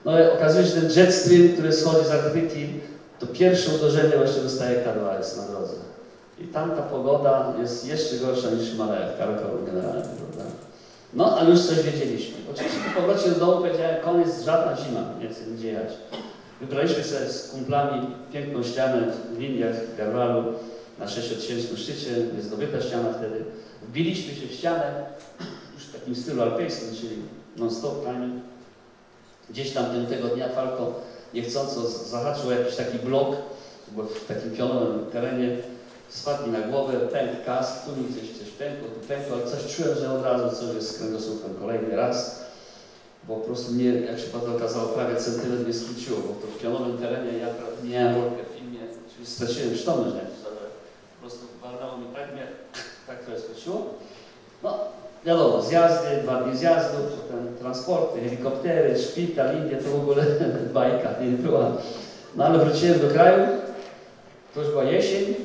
No i okazuje się, że ten jetstream, który schodzi z Arktyki, to pierwsze uderzenie właśnie dostaje K2 jest na drodze. I tam ta pogoda jest jeszcze gorsza niż w Himalajach, Karakorum generalnie, prawda? No, ale już coś wiedzieliśmy. Oczywiście po powrocie do domu powiedziałem, koniec, żadna zima, nie chcę nigdzie jechać. Wybraliśmy sobie z kumplami piękną ścianę w Indiach, w Garwalu, na 6000 szczycie, jest zdobyta ściana wtedy. Wbiliśmy się w ścianę, już w takim stylu alpejskim, czyli non-stop climbing. Gdzieś tam tego dnia Falco niechcąco zahaczył jakiś taki blok, bo w takim pionowym terenie spadł na głowę, pękł kask, tu mi coś, coś pękło, tu pękło, ale coś czułem, że od razu coś jest z kręgosłupem kolejny raz, bo po prostu mnie, jak się potem okazało, prawie centymetr mnie skróciło, bo to w pionowym terenie ja nie miałem rolkę w filmie, czyli straciłem przytomność na jakiś ale po prostu mi tak tak trochę skróciło. No, wiadomo, zjazdy, dwa dni zjazdów, potem transporty, helikoptery, szpital, Indie, to w ogóle bajka nie była. No ale wróciłem do kraju, to już była jesień,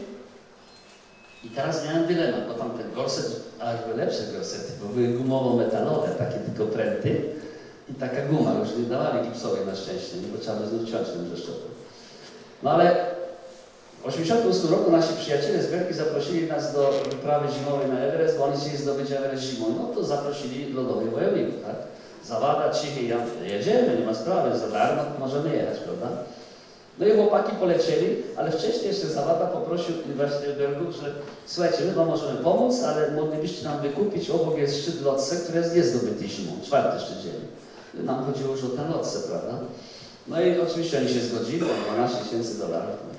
i teraz miałem dylemat, bo tam ten gorset, a były lepsze gorsety, bo były gumowo-metalowe, takie tylko pręty i taka guma, już nie dawali gipsowej na szczęście, nie, bo trzeba by znów ciąć. No ale w 1988 roku nasi przyjaciele z Berki zaprosili nas do wyprawy zimowej na Everest, bo oni chcieli zdobyć Everest zimą. No to zaprosili lodowych wojowników, tak? Zawada, Cichy, ja jedziemy, nie ma sprawy, za darmo możemy jechać, prawda? No i chłopaki polecieli, ale wcześniej jeszcze Zawada poprosił właśnie Belgów, że słuchajcie, my wam możemy pomóc, ale moglibyście nam wykupić, obok jest szczyt Lotse, który jest niezdobyty zimą, czwarty szczyt ziemi. Nam chodziło już o ten Lotse, prawda? No i oczywiście oni się zgodzili, to 12 tysięcy dolarów.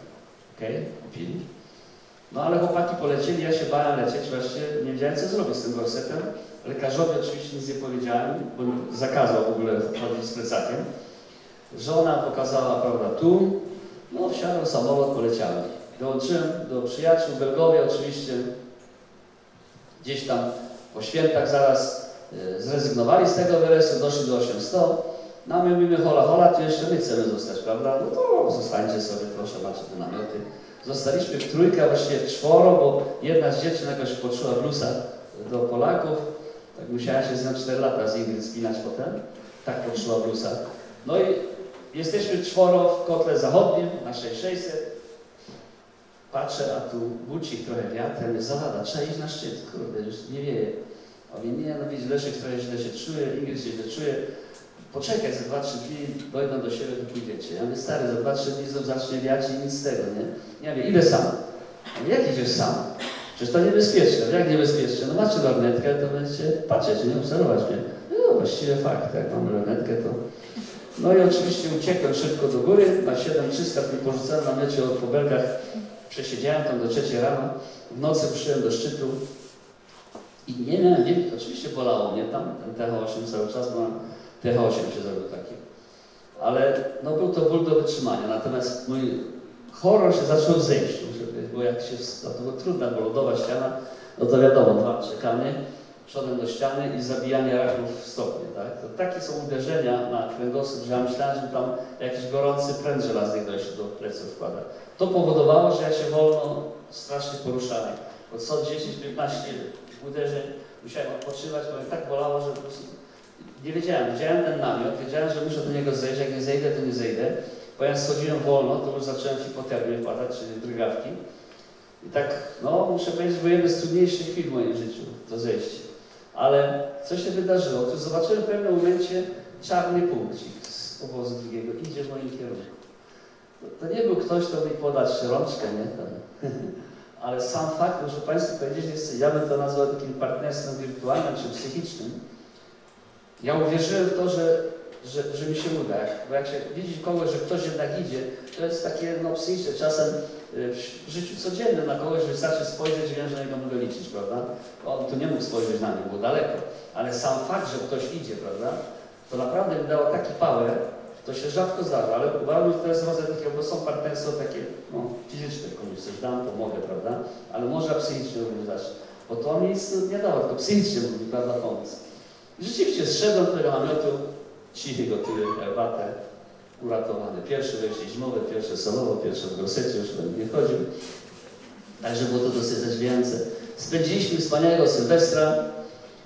Okej, kupili. No ale chłopaki polecieli, ja się bałem lecieć, właśnie nie wiedziałem co zrobić z tym gorsetem. Lekarzowi oczywiście nic nie powiedziałem, bo zakazał w ogóle chodzić z plecakiem. Żona pokazała, prawda, tu, no wsiadłem w samolot, poleciałem. Dołączyłem do przyjaciół w Belgowie oczywiście. Gdzieś tam po świętach zaraz e, zrezygnowali z tego Everestu, doszli do 800. No a my mówimy, hola, hola, tu jeszcze my chcemy zostać, prawda? No to zostańcie sobie, proszę, macie te namioty. Zostaliśmy w trójkę, właściwie czworo, bo jedna z dziewczyn jakoś poczuła blusa do Polaków. Tak musiała się nią 4 lata z Ingrid spinać potem. Tak poczuła blusa. No i jesteśmy czworo w kotle zachodnim na 6600. Patrzę, a tu buci trochę wiatrem, jest zawada, trzeba iść na szczyt, kurde, już nie wieje. A nie, no widzisz, Leszek trochę źle się czuje, Ingrid się źle czuje. Poczekaj, za 2-3 dni dojdą do siebie, to pójdziecie. Ja mówię, stary, za 2-3 dni znów zacznie wiać i nic z tego, nie? Ja mówię, idę sam. Ja jak idziesz sam? Przecież to niebezpieczne. Jak niebezpieczne? No macie lornetkę, to będziecie patrzeć, nie obserwować mnie. No właściwie fakt, jak mam lornetkę, to... No i oczywiście uciekłem szybko do góry, na 7300 mi porzucałem na mecie od po belkach. Przesiedziałem tam do trzeciej rano, w nocy przyszedłem do szczytu i nie miałem wiedzieć, oczywiście bolało mnie tam, ten TH8 cały czas, bo mam TH8 się zrobił taki. Ale no był to ból do wytrzymania, natomiast mój horror się zaczął w zejściu, bo jak się, no to była trudna, bo lodowa ściana, no to wiadomo, dwa czekanie, przodem do ściany i zabijanie raków w stopnie, tak? To takie są uderzenia na kręgosłup, że ja myślałem, że tam jakiś gorący pręt żelazny ktoś do pleców wkłada. To powodowało, że ja się wolno strasznie poruszałem. Bo co 10-15 uderzeń musiałem odpoczywać, bo mnie tak bolało, że po prostu nie wiedziałem. Widziałem ten namiot, wiedziałem, że muszę do niego zejść. Jak nie zejdę, to nie zejdę. Bo ja schodziłem wolno, to już zacząłem w hipotermię wpadać, czyli drgawki. I tak, no muszę powiedzieć, że jeden z trudniejszych chwil w moim życiu, to zejście. Ale co się wydarzyło? To zobaczyłem w pewnym momencie czarny punkcik z obozu drugiego. Idzie w moim kierunku. To, to nie był ktoś, kto mi podać rączkę, nie? Ale sam fakt, muszę Państwu powiedzieć, jest, ja bym to nazwał takim partnerstwem wirtualnym czy psychicznym. Ja uwierzyłem w to, że, że, że mi się uda. Bo jak się widzi kogoś, że ktoś jednak idzie, to jest takie no, psychiczne. Czasem y, w życiu codziennym na kogoś wystarczy spojrzeć i wiem, że na niego mogę liczyć, prawda? On tu nie mógł spojrzeć na mnie, było daleko. Ale sam fakt, że ktoś idzie, prawda, to naprawdę mi dało taki power, to się rzadko zdarza, ale uważam, że to jest rodzaj takiego, bo są partnerstwo takie no, fizyczne, komuś coś dam, pomogę, prawda? Ale może psychicznie również dać. bo to mi nic nie dało, tylko psychicznie mógł mi, prawda, pomóc. Rzeczywiście zszedłem do tego namiotu, cichy gotuję herbatę, uratowany. Pierwsze wejście zimowe, pierwsze solowo, pierwsze w grosecie, już będę nie chodził. Także było to dosyć zadziwiające. Spędziliśmy wspaniałego Sylwestra.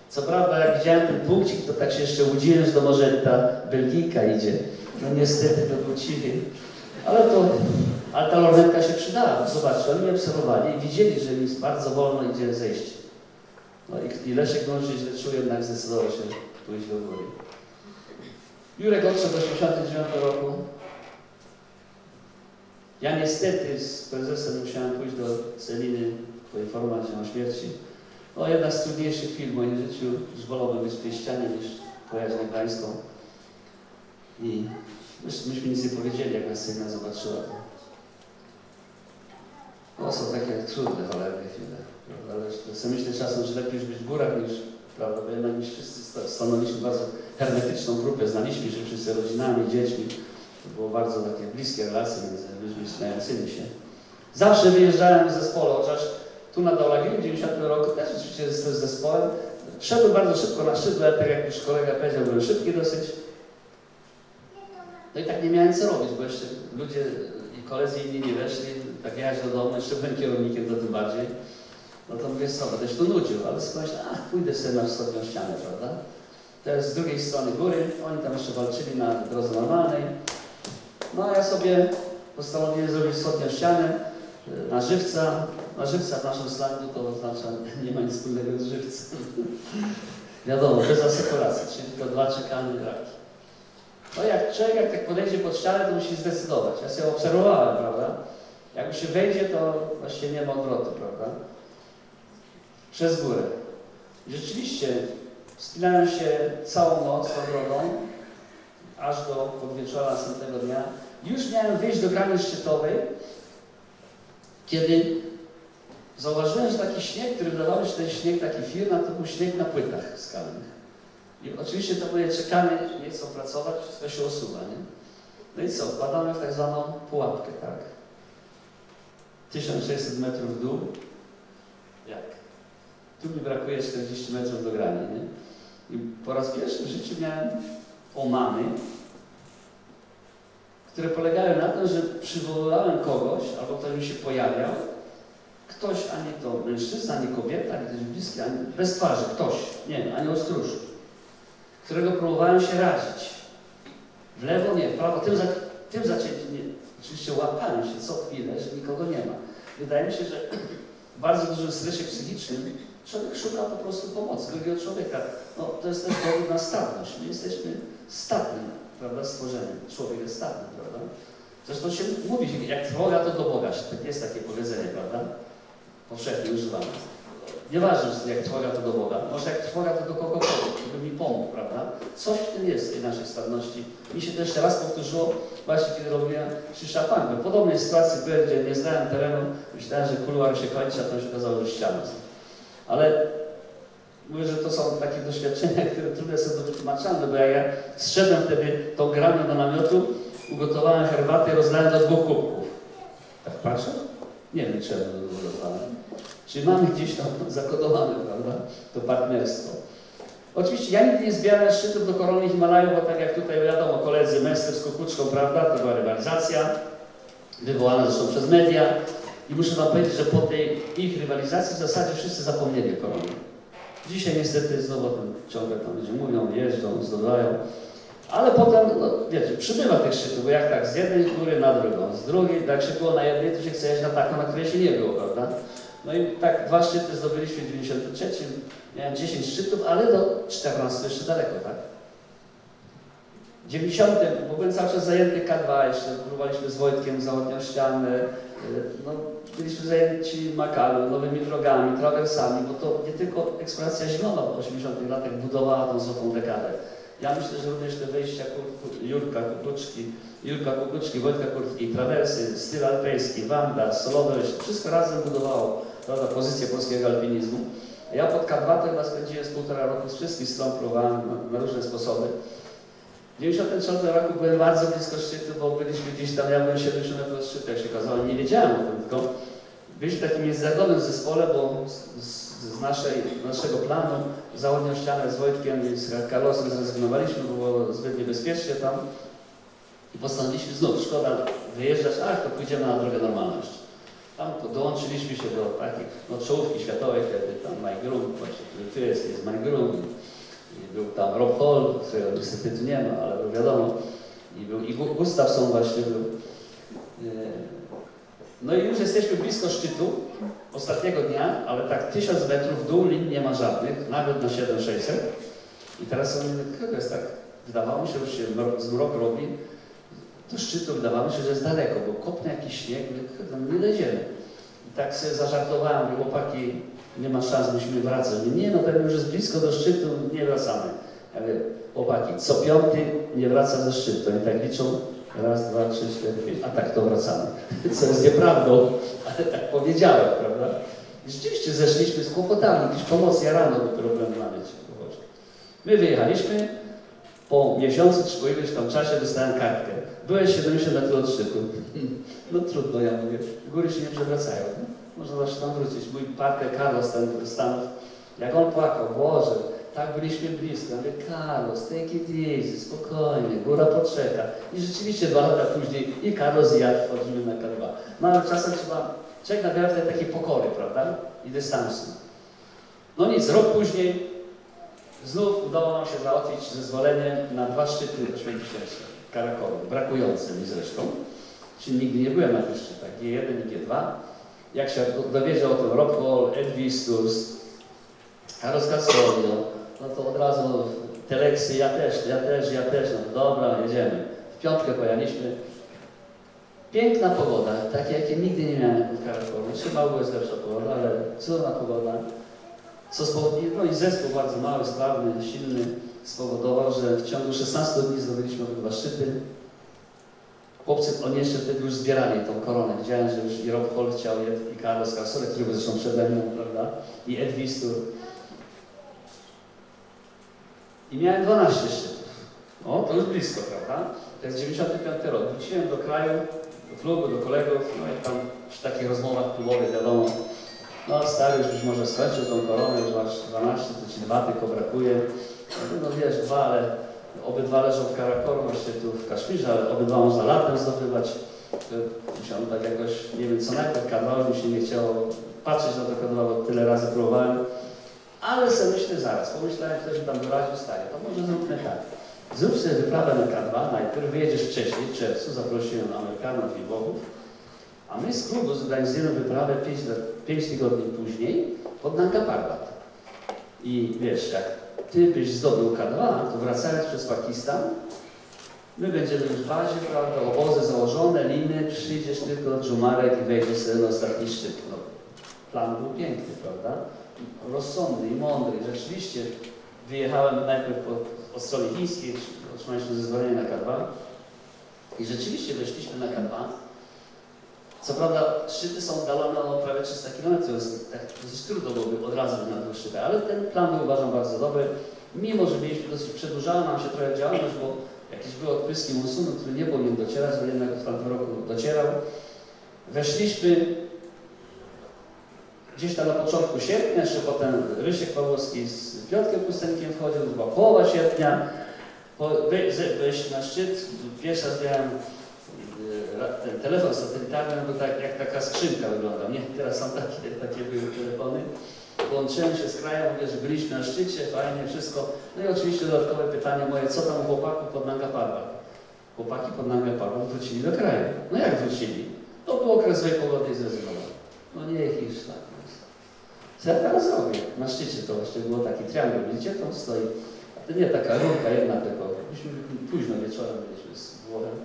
Co prawda, jak widziałem ten punkcik, to tak się jeszcze łudziłem, że to może ta Belgijka idzie. No niestety to był cichy. Ale to, ale ta lornetka się przydała. Zobaczcie, oni mnie obserwowali i widzieli, że mi bardzo wolno idzie zejście. No i, i Leszek Mądrzy źle czuł, jednak zdecydował się pójść do góry. Jurek odszedł w 1989 roku. Ja niestety z prezesem musiałem pójść do Celiny poinformować ją o śmierci. No jedna z trudniejszych chwil w moim życiu. Już wolałbym być ścianie niż pojechać na Gdańską. I myśmy, nic nie powiedzieli, jak nas syna zobaczyła. No są takie trudne, cholerne chwile. Ale sobie myślę czasem, że lepiej już być w górach niż, prawda, bo jednak niż wszyscy sta- stanowiliśmy bardzo hermetyczną grupę, znaliśmy się wszyscy rodzinami, dziećmi. To było bardzo takie bliskie relacje między ludźmi wspierającymi się. Zawsze wyjeżdżałem w zespole, chociaż tu na Dolagiem w 90 roku też oczywiście z, z zespołem. Szedłem bardzo szybko na ja, tak jak już kolega powiedział, byłem szybki dosyć. No i tak nie miałem co robić, bo jeszcze ludzie i koledzy inni nie weszli, tak jechać do domu, jeszcze byłem kierownikiem, to tym bardziej. No to mówię, co, będę tu nudził, ale myślę, ach, pójdę sobie na wschodnią ścianę, prawda? Jest z drugiej strony góry, oni tam jeszcze walczyli na drodze normalnej. No a ja sobie postanowiłem zrobić wschodnią ścianę y, na żywca. Na żywca w naszym slangu to oznacza, nie ma nic wspólnego z żywcem. Wiadomo, bez asekuracji, czyli tylko dwa czekane braki. No jak człowiek, jak tak podejdzie pod ścianę, to musi zdecydować. Ja sobie obserwowałem, prawda? Jak się wejdzie, to właściwie nie ma odwrotu, prawda? Przez górę. Rzeczywiście wspinałem się całą noc tą drogą, aż do podwieczora następnego dnia. Już miałem wyjść do granic szczytowej, kiedy zauważyłem, że taki śnieg, który wydawał się ten śnieg taki firma, to był śnieg na płytach skalnych. I oczywiście to moje czekanie nie chcą pracować, wszystko się osuwa, nie? No i co, wpadamy w tak zwaną pułapkę, tak? 1600 metrów w dół. Tu mi brakuje 40 metrów do grani, nie? I po raz pierwszy w życiu miałem omamy, które polegały na tym, że przywoływałem kogoś, albo ktoś mi się pojawiał, ktoś, ani to mężczyzna, ani kobieta, ani ktoś bliski, ani bez twarzy, ktoś, nie, ani stróż, którego próbowałem się radzić. W lewo, nie, w prawo, tym, za, tym zacięcie, nie, oczywiście łapałem się co chwilę, że nikogo nie ma. Wydaje mi się, że w bardzo dużym stresie psychicznym człowiek szuka po prostu pomocy drugiego człowieka. No, to jest też dowód na statność. My jesteśmy statnym, prawda, stworzeniem. Człowiek jest statnym, prawda? Zresztą się mówi, jak trwoga, to do Boga. Jest takie powiedzenie, prawda? Powszechnie używane. Nieważne, że jak trwoga, to do Boga. Może jak trwoga, to do kogokolwiek, żeby mi pomógł, prawda? Coś w tym jest, w tej naszej statności. Mi się to jeszcze raz powtórzyło, właśnie kiedy robiłem przy Szapankę. W podobnej sytuacji byłem, gdzie nie znałem terenu, myślałem, że kuluar się kończy, a to się okazało, że ściana. Ale mówię, że to są takie doświadczenia, które trudne są do wytłumaczalne, bo jak ja zszedłem wtedy tą granią do namiotu, ugotowałem herbatę i rozlałem do dwóch kubków. Tak patrzę? Nie wiem, czemu ugotowałem. Czyli mamy gdzieś tam zakodowane, prawda, to partnerstwo. Oczywiście ja nigdy nie zbierałem szczytów do korony Himalaju, bo tak jak tutaj wiadomo, koledzy Mester z Kukuczką, prawda, to była rywalizacja, wywołana zresztą przez media. I muszę Wam powiedzieć, że po tej ich rywalizacji w zasadzie wszyscy zapomnieli o koronie. Dzisiaj niestety znowu o tym ciągle tam ludzie mówią, jeżdżą, zdobywają. Ale potem, no wiecie, przybywa tych szczytów, bo jak tak, z jednej góry na drugą, z drugiej, jak się było na jednej, to się chce jechać na taką, na której się nie było, prawda? No i tak dwa szczyty zdobyliśmy w 93, miałem 10 szczytów, ale do 14 jeszcze daleko, tak? W 90, bo byłem cały czas zajęty K2, jeszcze próbowaliśmy z Wojtkiem zachodnią ścianę, y, no, byliśmy zajęci Makalu, nowymi drogami, trawersami, bo to nie tylko eksploracja zielona w 80 latach budowała tą złotą dekadę. Ja myślę, że również te wejścia Jurka Kukuczki, Jurka Kukuczki, Wojtka Kurtki, trawersy, styl alpejski, Wanda, Solowe, wszystko razem budowało prawda, pozycję polskiego alpinizmu. Ja pod K2 to chyba spędziłem z półtora roku z wszystkich stron, próbowałem na, na różne sposoby. W 1994 roku byłem bardzo blisko szczytu, bo byliśmy gdzieś tam, ja byłem 70 metrów szczytu, jak się okazało, nie wiedziałem o tym, tylko Byliśmy w takim międzynarodowym zespole, bo z, z, naszej, naszego planu zachodnią ścianę z Wojtkiem i z Carlosem zrezygnowaliśmy, było zbyt niebezpiecznie tam. I postanowiliśmy znów, szkoda wyjeżdżać, ach, to pójdziemy na drogę normalność. Tam dołączyliśmy się do takich, no czołówki światowej wtedy, tam Mike właśnie, który tu jest, jest Mike. I był tam Rob Hall, którego niestety nie ma, ale wiadomo. I był i Gu- Gustafsson właśnie był. E, No i już jesteśmy blisko szczytu ostatniego dnia, ale tak 1000 metrów dół lin nie ma żadnych, nawet na 7600. I teraz sobie mówię, kogo jest tak, wydawało mi się, że się mro- zmrok robi, do szczytu wydawało mi się, że jest daleko, bo kopnie jakiś śnieg, no nie dojdziemy. I tak sobie zażartowałem, mówię, chłopaki, nie ma szans, musimy wracać. Mówię, nie, no pewnie już jest blisko do szczytu, nie wracamy. Ja mówię, chłopaki, co piąty nie wraca ze szczytu. Oni tak liczą, raz, dwa, trzy, cztery, pięć, a tak to wracamy. Co jest nieprawdą, ale tak powiedziałem, prawda? I rzeczywiście zeszliśmy z kłopotami, jakieś pomocy, ja rano byłem na mieć. My wyjechaliśmy, po miesiącu czy po iluś tam czasie dostałem kartkę. Byłeś 70 metrów od szczytu. No trudno, ja mówię, góry się nie przewracają. Można zawsze tam wrócić. Mój partner Carlos ten Stanów, jak on płakał, Boże, tak byliśmy blisko. Mówię, Carlos, take it easy, spokojnie, góra poczeka. I rzeczywiście dwa lata później i Carlos i ja wchodzimy na K2. No ale czasem trzeba, człowiek nabiera wtedy takiej pokory, prawda? I dystansu. No nic, rok później znów udało nam się załatwić zezwolenie na dwa szczyty oświęcicielskie, Karakorum, brakujące mi zresztą. Czyli nigdy nie byłem na tych szczytach, G1 i G2. Jak się dowiedział o tym Rob Hall, Ed Vistus, Carlos Casolio, no to od razu teleksy, ja też, ja też, ja też, no dobra, jedziemy. W piątkę pojechaliśmy. Piękna pogoda, takie jakie nigdy nie miałem w Karakorum. Chyba była jest lepsza pogoda, ale cudowna pogoda. Co spowodowało, no i zespół bardzo mały, sprawny, silny, spowodował, że w ciągu 16 dni zdobyliśmy obydwa szczyty. Chłopcy, oni jeszcze wtedy już zbierali tą koronę. Widziałem, że już i Rob Hall chciał, i- i Carlos Casole, który był zresztą przede mną, prawda? I Ed Wistur. I miałem 12 szczytów. To już blisko, prawda? To jest 95 rok. Wróciłem do kraju, do klubu, do kolegów, no i tam przy takich rozmowach klubowych wiadomo, no stary już być może skończył tą koronę, już masz 12, to ci dwa tylko brakuje. No, no wiesz, dwa, ale obydwa leżą w Karakorum, właśnie tu w Kaszmirze, ale obydwa można latem zdobywać. Musiałem tak jakoś, nie wiem co najpierw kadrować, mi się nie chciało patrzeć na to bo tyle razy próbowałem. Ale sobie myślę zaraz, pomyślałem, ktoś tam doraził, stary, to może zróbmy tak. Zrób sobie wyprawę na K2, najpierw wyjedziesz wcześniej, w czerwcu, zaprosiłem Amerykanów i Włochów, a my z klubu zorganizujemy wyprawę 5, tygodni później pod Nanga Parbat. I wiesz, jak ty byś zdobył K2, to wracając przez Pakistan, my będziemy w bazie, prawda, obozy założone, liny, przyjdziesz tylko dżumarek i wejdziesz sobie na ostatni szczyt. No, plan był piękny, prawda? Rozsądny i mądry. Rzeczywiście wyjechałem najpierw po, po stronie chińskiej, otrzymaliśmy zezwolenie na K2 i rzeczywiście weszliśmy na K2. Co prawda szczyty są oddalone o prawie 300 km, tak dosyć trudno byłoby od razu na dwa szczyty, ale ten plan był uważam bardzo dobry. Mimo, że mieliśmy dosyć przedłużała nam się trochę działalność, bo jakieś były odpryski monsunu, który nie powinien docierać, bo jednak w tamtym roku docierał. Weszliśmy gdzieś tam na początku sierpnia, jeszcze potem Rysiek Pawłowski z Piotrkiem Pustenkiem wchodził, to była połowa sierpnia. Po, na szczyt, pierwszy raz miałem ra- ten telefon satelitarny, no tak jak taka skrzynka wyglądał, nie? Teraz są takie, takie były telefony. Połączyłem się z krajem, mówię, że byliśmy na szczycie, fajnie, wszystko. No i oczywiście dodatkowe pytanie moje, co tam u chłopaków pod Nanga Parbat? Chłopaki pod Nanga wrócili do kraju. No jak wrócili? To był okres złej pogody i zrezygnowali. No niech ich robię? Na szczycie to właśnie było taki triangel, widzicie? Tam stoi. A to nie taka rurka jedna tylko. Myśmy późno wieczorem byliśmy z Włochem.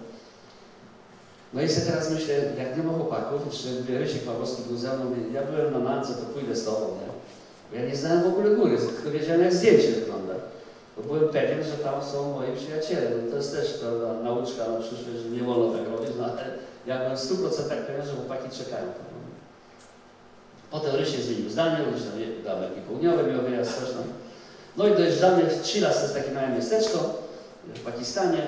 No i sobie teraz myślę, jak nie ma chłopaków, jeszcze Rysiek Pawłowski był ze mną, ja byłem na Nance, to pójdę z tobą, nie? Bo ja nie znałem w ogóle góry, tylko wiedziałem jak zdjęcie wygląda. Bo byłem pewien, że tam są moi przyjaciele. No to jest też prawda, nauczka na przyszłość, że nie wolno tak robić, no ale ja byłem w 100% pewien, że chłopaki czekają. Rysiek zmienił zdanie, je- do Ameryki Południowej miał wyjazd tam. No i dojeżdżamy w Chilas, to jest takie małe miasteczko w Pakistanie.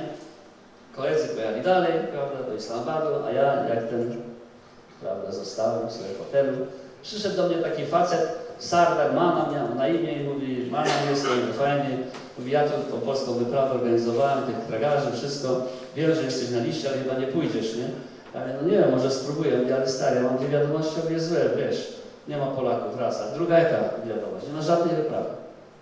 Koledzy pojechali dalej, prawda, do Islamabadu, a ja jak ten prawda, zostałem w hotelu. Przyszedł do mnie taki facet, Sardar, Mana miał na imię i mówi, Mana jestem, fajnie. Mówi, ja tu tą polską wyprawę organizowałem, tych tragarzy, wszystko. Wiem, że jesteś na liście, ale chyba nie pójdziesz, nie? Ale no nie wiem, może spróbuję. Mówi, ale stary, ja mam dwie wiadomości obie złe, wiesz. Nie ma Polaków, raz. A druga jaka wiadomość? Nie ma żadnej wyprawy.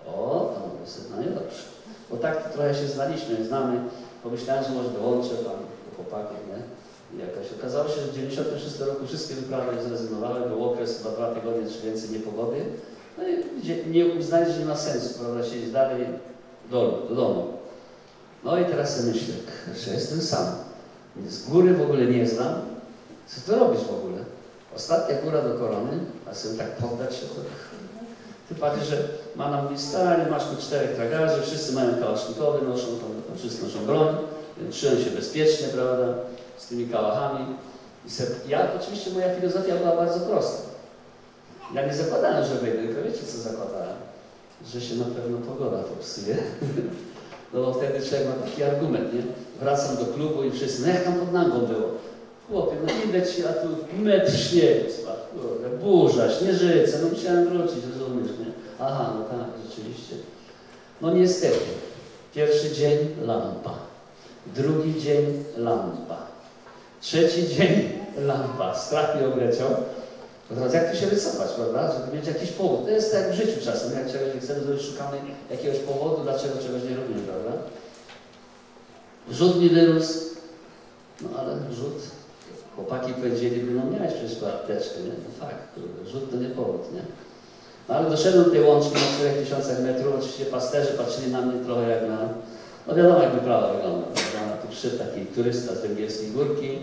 O, to mówię no niedobrze. Bo tak trochę się znaliśmy, znamy. Pomyślałem, że może dołączę tam do chłopaków, nie? I jakoś okazało się, że w 96 roku wszystkie wyprawy zrezygnowały, był okres chyba dwa tygodnie czy więcej niepogody. No i nie uznali, że nie ma sensu, prawda, siedzieć dalej do, do domu. No i teraz sobie myślę, że jestem sam. Z góry w ogóle nie znam. Co to robisz w ogóle? Ostatnia góra do korony, a sobie tak poddać się to. Ty patrzysz, że ma nam mówi, stary, masz tu czterech tragarzy, wszyscy mają kałasznikowy, noszą, tam, wszyscy noszą broń, czują się bezpiecznie, prawda, z tymi kałachami. I se, ja, oczywiście moja filozofia była bardzo prosta. Ja nie zakładałem, że wyjdę, tylko wiecie co zakładałem? Że się na pewno pogoda popsuje. No bo wtedy człowiek ma taki argument, nie? Wracam do klubu i wszyscy, no jak tam pod nagą było? Chłopie, no ci, a tu metr śniegu kurde, burza, śnieżyca, no musiałem wrócić, rozumiesz, nie? Aha, no tak, rzeczywiście. No niestety, pierwszy dzień lampa, drugi dzień lampa, trzeci dzień lampa, strach mnie obleciał. Teraz jak tu się wycofać, prawda? Żeby mieć jakiś powód. To jest tak w życiu czasem, jak czegoś nie chcemy zrobić, szukamy jakiegoś powodu, dlaczego czegoś nie robimy, prawda? Rzut mi wyrósł, no ale rzut, chłopaki powiedzieliby, no miałeś przecież tu apteczkę, nie? No fakt, kurde, rzut to nie powód, nie? No ale doszedłem do tej łączki na 4000 metrów, oczywiście pasterzy patrzyli na mnie trochę jak na, no wiadomo jak wyprawa wygląda, prawda? Tu przyszedł taki turysta z węgierskiej górki,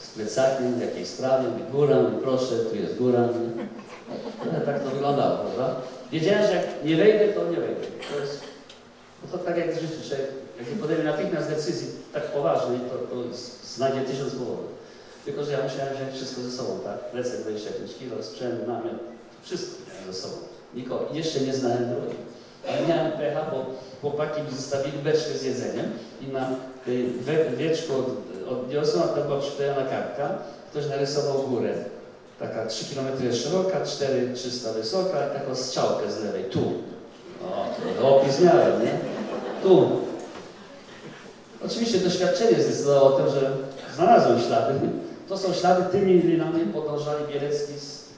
z plecakiem, w jakiej sprawie, mówi góra, mówi proszę, tu jest góra, nie? Trochę tak to wyglądało, prawda? Wiedziałem, że jak nie wejdę, to nie wejdę. To jest, no to tak jak w życiu, jak nie podejmie natychmiast decyzji tak poważnej, to, to znajdzie tysiąc powodów. Tylko, że ja musiałem wziąć wszystko ze sobą, tak? Plecak 25 kg, sprzęt, namiot, wszystko miałem ze sobą. Nikogo, jeszcze nie znałem drogi. Ale miałem pecha, bo chłopaki mi zostawili beczkę z jedzeniem i na y, we- wieczku od, odniosłem, a tam była przyklejona kartka. Ktoś narysował górę. Taka 3 km szeroka, 4 300 wysoka taką strzałkę z lewej. Tu. O, opis miałem, nie? Tu. Oczywiście doświadczenie zdecydowało o tym, że znalazłem ślady. To są ślady tymi linami podążali Bielecki z,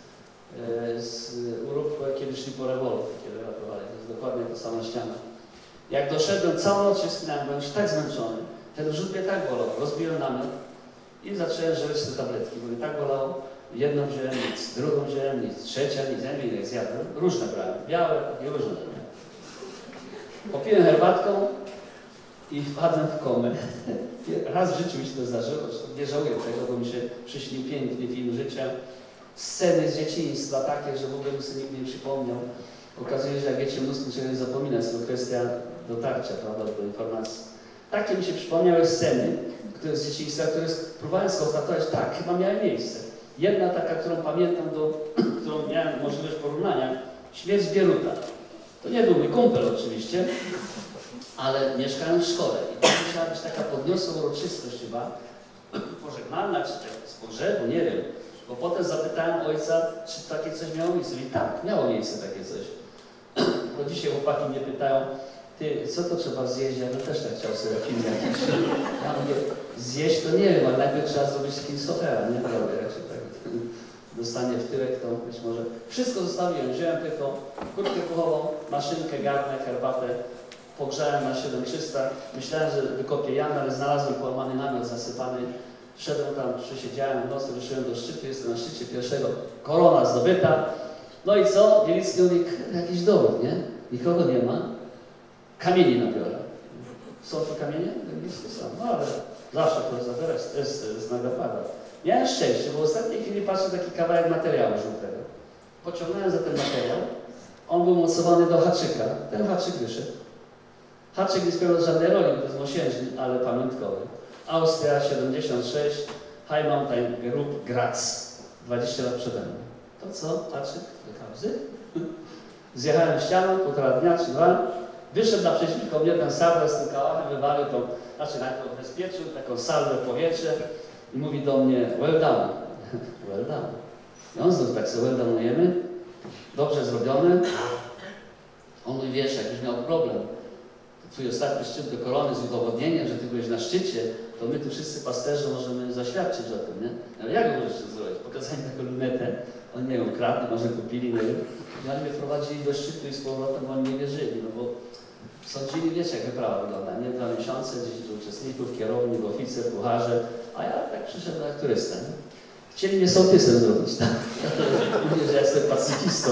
e, z Urubko, kiedy szli po rewolwer, kiedy ratowali. To jest dokładnie ta sama ściana. Jak doszedłem, całą noc się wspinałem, byłem już tak zmęczony. Ten rzut mnie tak bolał. Rozbiłem namiot i zacząłem żreć te tabletki, bo mnie tak bolało. Jedną wziąłem nic, drugą wziąłem nic, trzecia nic, ja nie zjadłem. Różne brałem, białe i różne. Popiłem herbatką i wpadłem w komę. Raz w życiu mi się to zdarzyło, nie żałuję tego, bo mi się przyśnił piękny film życia. Sceny z dzieciństwa takie, że w ogóle bym sobie nikt nie przypomniał. Okazuje się, że jak wiecie, mnóstwo czego nie zapomina, jest to kwestia dotarcia prawda, do informacji. Takie mi się przypomniały sceny które z dzieciństwa, które próbowałem skonstatować, tak, chyba miały miejsce. Jedna taka, którą pamiętam, do, którą miałem możliwość porównania, śmierć Bieruta. To nie był mój kumpel oczywiście, ale mieszkałem w szkole i to musiała być taka podniosła uroczystość chyba, pożegnalna, czy tak z pogrzebu, nie wiem. Bo potem zapytałem ojca, czy takie coś miało miejsce. I tak, miało miejsce takie coś. Bo dzisiaj chłopaki mnie pytają, ty, co to trzeba zjeść? Ja bym też tak chciał sobie film jakiś. Ja mówię, zjeść to nie wiem, ale najpierw trzeba zrobić Kingsofera, nie? Prawda, jak się tak dostanie w tyłek, to być może... Wszystko zostawiłem, wziąłem tylko kurtkę puchową, maszynkę, garnek, herbatę, pogrzałem na 7300. Myślałem, że wykopię jamę, ale znalazłem połamany namiot zasypany. Wszedłem tam, przesiedziałem w nocy, wyszedłem do szczytu, jestem na szczycie pierwszego, korona zdobyta. No i co? Bielicki mówi, jakiś dowód, nie? Nikogo nie ma. Kamieni nabiorę. Są to kamienie? Są. No ale zawsze to zabierać, to jest, nagapada. Miałem szczęście, bo w ostatniej chwili patrzę taki kawałek materiału żółtego. Pociągnąłem za ten materiał. On był mocowany do haczyka. Ten haczyk wyszedł. Haczyk spełniał żadnej roli, to jest mosiężny, ale pamiątkowy. Austria 76, High Mountain Group Graz. 20 lat przede mną. To co? Haczyk do kauzy? Zjechałem ścianą, półtora dnia czy dwa. Wyszedł naprzeciwko mnie ten salwę z tym kałachem, wywalił tą, znaczy najpierw bezpieczył taką salwę w powietrze i mówi do mnie, well done. well done. I on znów tak sobie well done'ujemy, dobrze zrobione. On mówi, wiesz, jak już miał problem, twój ostatni szczyt do korony z udowodnieniem, że ty byłeś na szczycie, to my tu wszyscy pasterze możemy zaświadczyć o tym, nie? Ale jak możesz to zrobić? Pokazali taką lunetę, oni nie wiem, kradli, może kupili, nie wiem. I oni mnie prowadzili do szczytu i z powrotem oni nie wierzyli, no bo sądzili, wiecie jak wyprawa wygląda, nie? Dwa miesiące, 10 uczestników, kierownik, oficer, kucharze, a ja tak przyszedłem jak turysta, nie? Chcieli mnie sołtysem zrobić, tak? Mówię, że ja jestem pacyfistą.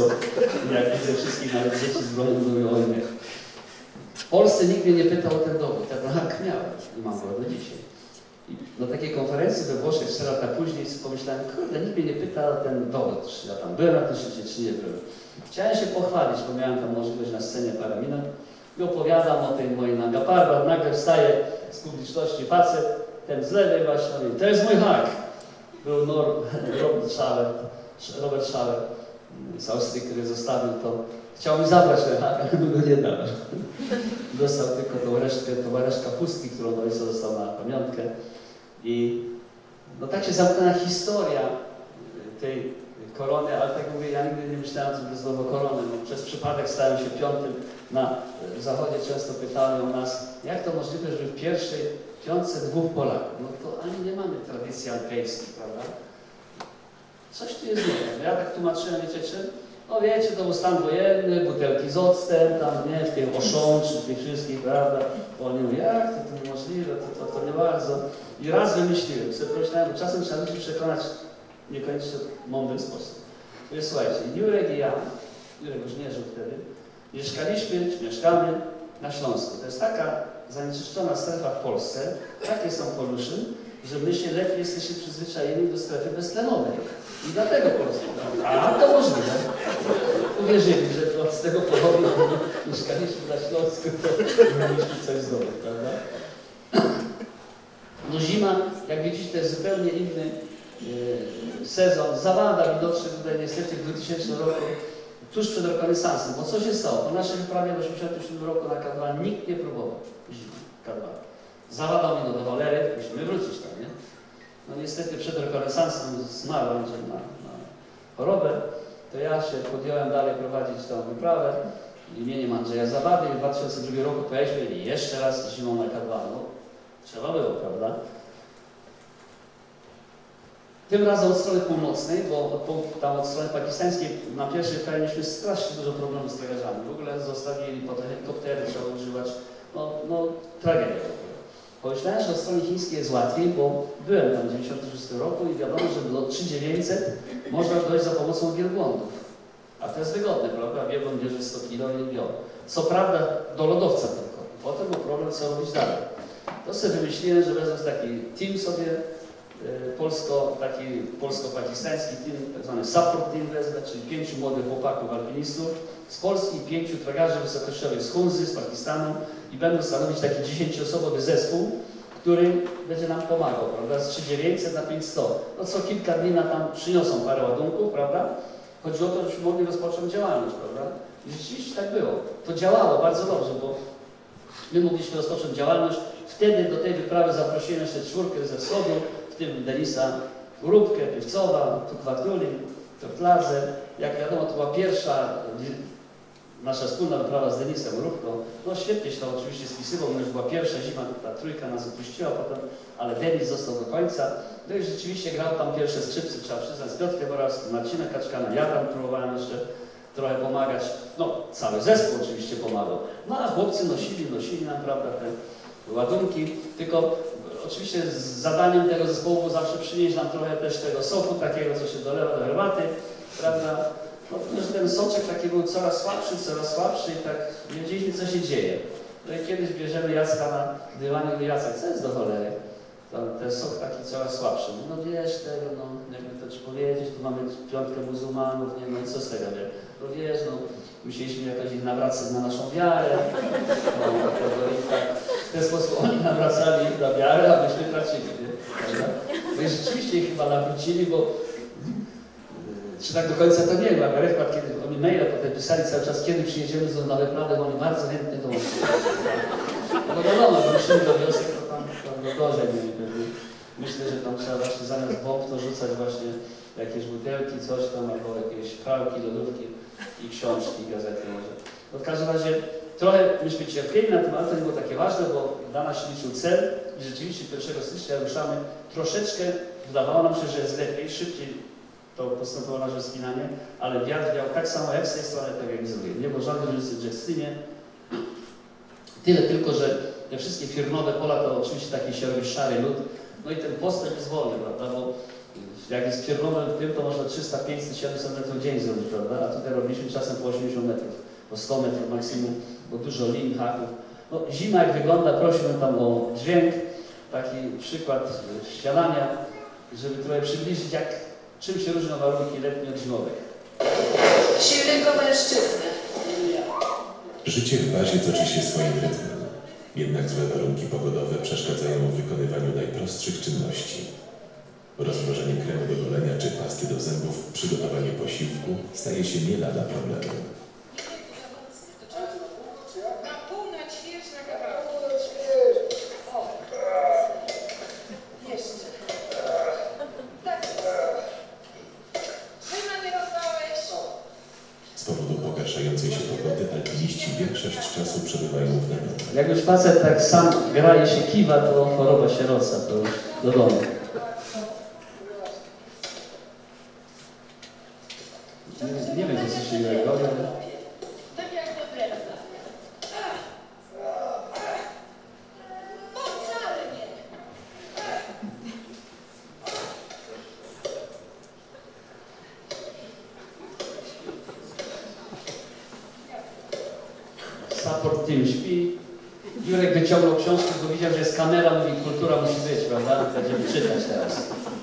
Jak widzę wszystkich, nawet dzieci z bronią, mówią o. Polsce nikt mnie nie pytał o ten dowód. Ja brak miałem i mam go do dzisiaj. I na takiej konferencji we Włoszech 4 lata później pomyślałem, kurde, nikt mnie nie pyta o ten dowód, czy ja tam byłem na tym szczycie, czy nie byłem. Chciałem się pochwalić, bo miałem tam możliwość na scenie parę minut i opowiadam o tej mojej Nagaparba. Nagle wstaje z publiczności facet, ten z lewej właśnie, mówi, to jest mój hak. Był Nor Robert Schaller, Robert Schaller z Austrii, który zostawił to. Chciał mi zabrać ten hak, ale go nie dał. Dostał tylko tą resztkę, tą resztkę pustki, którą do ojca dostał na pamiątkę. I no tak się zamknęła historia tej korony, ale tak mówię, ja nigdy nie myślałem, że to znowu korony. No, przez przypadek stałem się piątym na zachodzie. Często pytali o nas, jak to możliwe, że w pierwszej piątce dwóch Polaków. No to ani nie mamy tradycji alpejskiej, prawda? Coś tu jest nie tak. Ja tak tłumaczyłem, wiecie czym? No wiecie, to był stan wojenny, butelki z octem, tam nie, w tych oszączy, w tych wszystkich, prawda? Oni mówią, jak to, to niemożliwe, to, to, to nie bardzo. I raz wymyśliłem, sobie pomyślałem, bo czasem trzeba ludzi przekonać w niekoniecznie mądry sposób. Więc słuchajcie, Jurek i ja, Jurek już nie żył wtedy, mieszkaliśmy, czy mieszkamy na Śląsku. To jest taka zanieczyszczona strefa w Polsce, takie są poluszy, że my się lepiej jesteśmy przyzwyczajeni do strefy beztlenowej. I dlatego Polski. A to możliwe. Uwierzyli, że to z tego powodu mieszkaliśmy na Śląsku, to robiliśmy coś znowu, prawda? No zima, jak widzicie, to jest zupełnie inny e, sezon. Zawada widocznie tutaj niestety w 2000 roku, tuż przed rekonesansem. Bo co się stało? Po naszej wyprawie w 1987 roku na K2 nikt nie próbował zimy K2. Zawada mi do Walery, musimy wrócić tam, nie? No niestety przed rekonesansem zmarłem że na, na chorobę, to ja się podjąłem dalej prowadzić tą wyprawę imieniem Andrzeja Zawady i w 2002 roku pojechaliśmy jeszcze raz zimą na K2. No, trzeba było, prawda? Tym razem od strony północnej, bo od, tam od strony pakistańskiej na pierwszej prawie mieliśmy strasznie dużo problemów z tragarzami. W ogóle zostawili potem helikoptery, trzeba używać. No, no tragedia. Pomyślałem, że od strony chińskiej jest łatwiej, bo byłem tam w 1996 roku i wiadomo, że do 3900 można dojść za pomocą wielbłądów. A to jest wygodne, prawda? Wielbłąd bierze 100 kg i biorę. Co prawda do lodowca tylko. Potem był problem, co robić dalej. To sobie wymyśliłem, że wezmę taki team sobie taki polsko-pakistański team, tak zwany support team wezmę, czyli pięciu młodych chłopaków alpinistów z Polski pięciu tragarzy wysokościowych z Hunzy, z Pakistanu i będą stanowić taki 10-osobowy zespół, który będzie nam pomagał, prawda, z 3900 na 500. No co kilka dni nam tam przyniosą parę ładunków, prawda? Chodzi o to, żebyśmy mogli rozpocząć działalność, prawda? I rzeczywiście tak było. To działało bardzo dobrze, bo my mogliśmy rozpocząć działalność. Wtedy do tej wyprawy zaprosiłem jeszcze czwórkę ze w tym Denisa Urubkę, Piewcowa, Tukwatuli, Tortlaze. Jak wiadomo, to była pierwsza nasza wspólna wyprawa z Denisem Urubką. No świetnie się to oczywiście spisywał, bo już była pierwsza zima, ta trójka nas opuściła potem, ale Denis został do końca. No i rzeczywiście grał tam pierwsze skrzypce, trzeba przyznać, z Piotrkiem Borawskim, Marcina Kaczkana, ja tam próbowałem jeszcze trochę pomagać. No, cały zespół oczywiście pomagał. No a chłopcy nosili, nosili nam, prawda, te ładunki, tylko oczywiście zadaniem tego zespołu zawsze przynieść nam trochę też tego soku, takiego, co się dolewa do herbaty, prawda. No, że ten soczek taki był coraz słabszy, coraz słabszy i tak wiedzieliśmy, co się dzieje. No i kiedyś bierzemy Jacka na dywanie, mówi Jacek, co jest do cholery? To, ten sok taki coraz słabszy. No wiesz tego, no jakby to ci powiedzieć, tu mamy piątkę muzułmanów, nie no i co z tego, nie? No wiesz, no musieliśmy jakoś ich nawracać na naszą wiarę. No, no i tak, w ten sposób oni nawracali ich na wiarę, a myśmy tracili, nie? No i rzeczywiście ich chyba nawrócili, bo czy tak do końca to nie wiem, ale Rechmat, kiedy oni maile potem pisali cały czas, kiedy przyjedziemy z na wyprawę, oni bardzo chętnie dołączyli. No wiadomo, wrócimy do wiosek, to tam, tam do gorzej mieli pewnie. myślę, że tam trzeba właśnie zamiast bomb to rzucać właśnie jakieś butelki, coś tam, albo jakieś pralki, lodówki i książki, gazety może. No w każdym razie trochę myśmy cierpieli na tym, ale to nie było takie ważne, bo dla nas się liczył cel i rzeczywiście 1 stycznia ruszamy troszeczkę, wydawało nam się, że jest lepiej, szybciej to postępowało nasze spinanie, ale wiatr miał tak samo jak z tej strony, tak jak z drugiej. Nie było żadnej różnicy w Jetstreamie. Tyle tylko, że te wszystkie firmowe pola to oczywiście taki się robi szary lód, no i ten postęp jest wolny, prawda, bo jak jest firmowe w tym, to można 300, 500, 700 metrów dzień zrobić, prawda, a tutaj robiliśmy czasem po 80 metrów, po 100 metrów maksimum, bo dużo lin, haków. No, zima jak wygląda, prosiłbym tam o dźwięk, taki przykład śniadania, żeby trochę przybliżyć, jak, czym się różnią warunki letnie od zimowych. Silnego mężczyzny. Życie w bazie toczy się swoim rytmem. Jednak złe warunki pogodowe przeszkadzają w wykonywaniu najprostszych czynności. Rozmnożenie kremu do golenia czy pasty do zębów, przygotowanie posiłku staje się nie lada problemem. Na pół na ćwierć na kawałek. O. Jeszcze. Tak. Wymanierowałeś. Z pogarszającej się alpiniści większość czasu przebywają w. Jak już facet tak sam gra i się kiwa, to choroba się roca, to już do domu. Nie, nie wiem, co się dzieje, ale... Tak jak do drewna. O, wcale nie. Support team śpi. Jurek wyciągnął książkę, bo widział, że jest kamera, mówi, kultura musi być, prawda? Będziemy czytać teraz.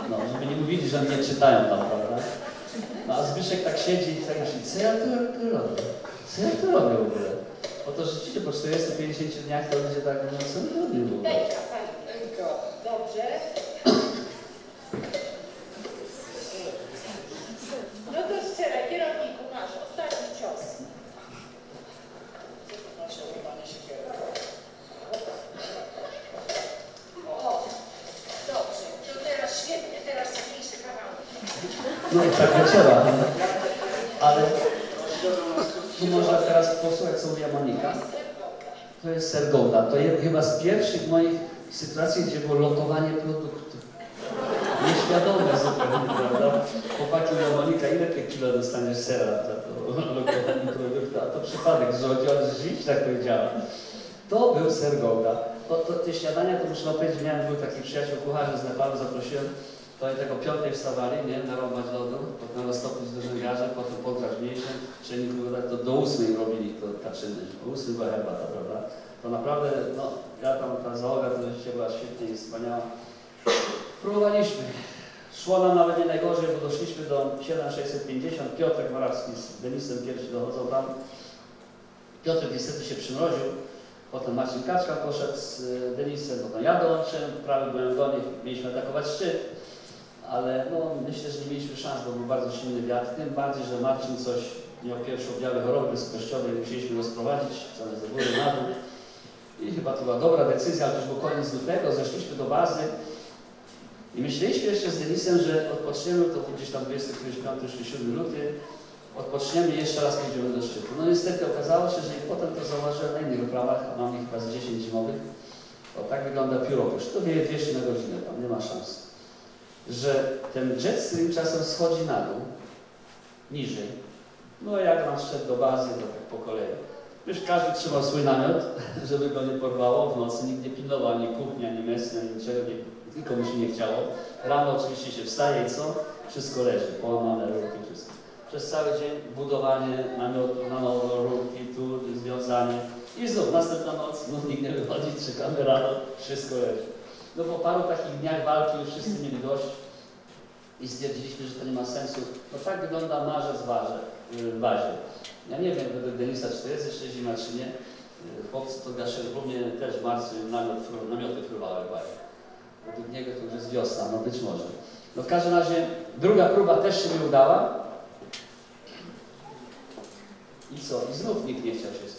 No, żeby nie mówili, że nie czytają tam, prawda? No, a Zbyszek tak siedzi i tak myśli, co ja tu tu robię? Co ja tu robię w ogóle? Oto rzeczywiście po 40-50 dniach to ludzie tak mówią, co my robimy w ogóle? Dejka, pani. Dobrze. No to strzelaj, kierowniku masz, ostatni cios. Proszę, urbanie się O, dobrze. To teraz świetnie, teraz mniejsze kawałki. No i tak nie trzeba. Ale tu można teraz posłuchać, co mówiła Monika. To jest Sergoda. To jest chyba z pierwszych moich sytuacji, gdzie było lotowanie produktu. Nieświadome zupełnie, prawda? Chłopaki mówią, Monika, ile tych kilo dostaniesz sera za to lokowanie produktu? A to przypadek, że chodziło o żyć, tak powiedziała. To był Sergoda. To, to, te śniadania, to muszę powiedzieć, miałem był taki przyjaciół kucharzy z Nepalu, zaprosiłem, to i tak o piątej wstawali, nie, narąbać lodu, potem roztopić do żęgarza, potem pograć mniejsze, czyli to do ósmej o ósmej była herbata, prawda? To naprawdę, no, ja tam, ta załoga to rzeczywiście była świetnie i wspaniała. Próbowaliśmy. Szło nam nawet nie najgorzej, bo doszliśmy do 7650, Piotrek Morawski z Denisem pierwszy dochodzą tam. Piotrek niestety się przymroził, potem Marcin Kaczka poszedł z y, Denisem, potem ja dołączyłem, prawie byłem do nich, mieliśmy atakować szczyt, ale no, myślę, że nie mieliśmy szans, bo był bardzo silny wiatr, tym bardziej, że Marcin coś miał pierwsze objawy choroby wysokościowej, musieliśmy go sprowadzić, do góry na dół. I chyba to była dobra decyzja, ale już był koniec lutego, zeszliśmy do bazy i myśleliśmy jeszcze z Denisem, że odpoczniemy, to gdzieś tam 25 czy 7 luty, odpoczniemy jeszcze raz pójdziemy do szczytu. No niestety okazało się, że i potem to zauważyłem na innych wyprawach, a mam ich chyba z 10 zimowych, o tak wygląda pióropusz. To wieje 200 na godzinę, tam nie ma szans. Że ten jetstream czasem schodzi na dół, niżej. No jak nam szedł do bazy, to tak po kolei. Już każdy trzymał swój namiot, żeby go nie porwało. W nocy nikt nie pilnował ani kuchni, ani mesy, ani niczego, nie, nikomu się nie chciało. Rano oczywiście się wstaje i co? Wszystko leży, połamane rurki, wszystko. Przez cały dzień budowanie namiotu na nowo, rurki, tu związanie. I znów następna noc, znów nikt nie wychodzi, czekamy rano, wszystko leży. No po paru takich dniach walki już wszyscy mieli dość i stwierdziliśmy, że to nie ma sensu. No tak wygląda marzec w barze, w bazie. Ja nie wiem, według Denisa, czy to jest jeszcze zima, czy nie. Chłopcy to gaszy, u mnie też w marcu namiot, namioty fruwały w bazie. Według niego to już jest wiosna, no być może. No w każdym razie druga próba też się nie udała. I co? I znów nikt nie chciał się.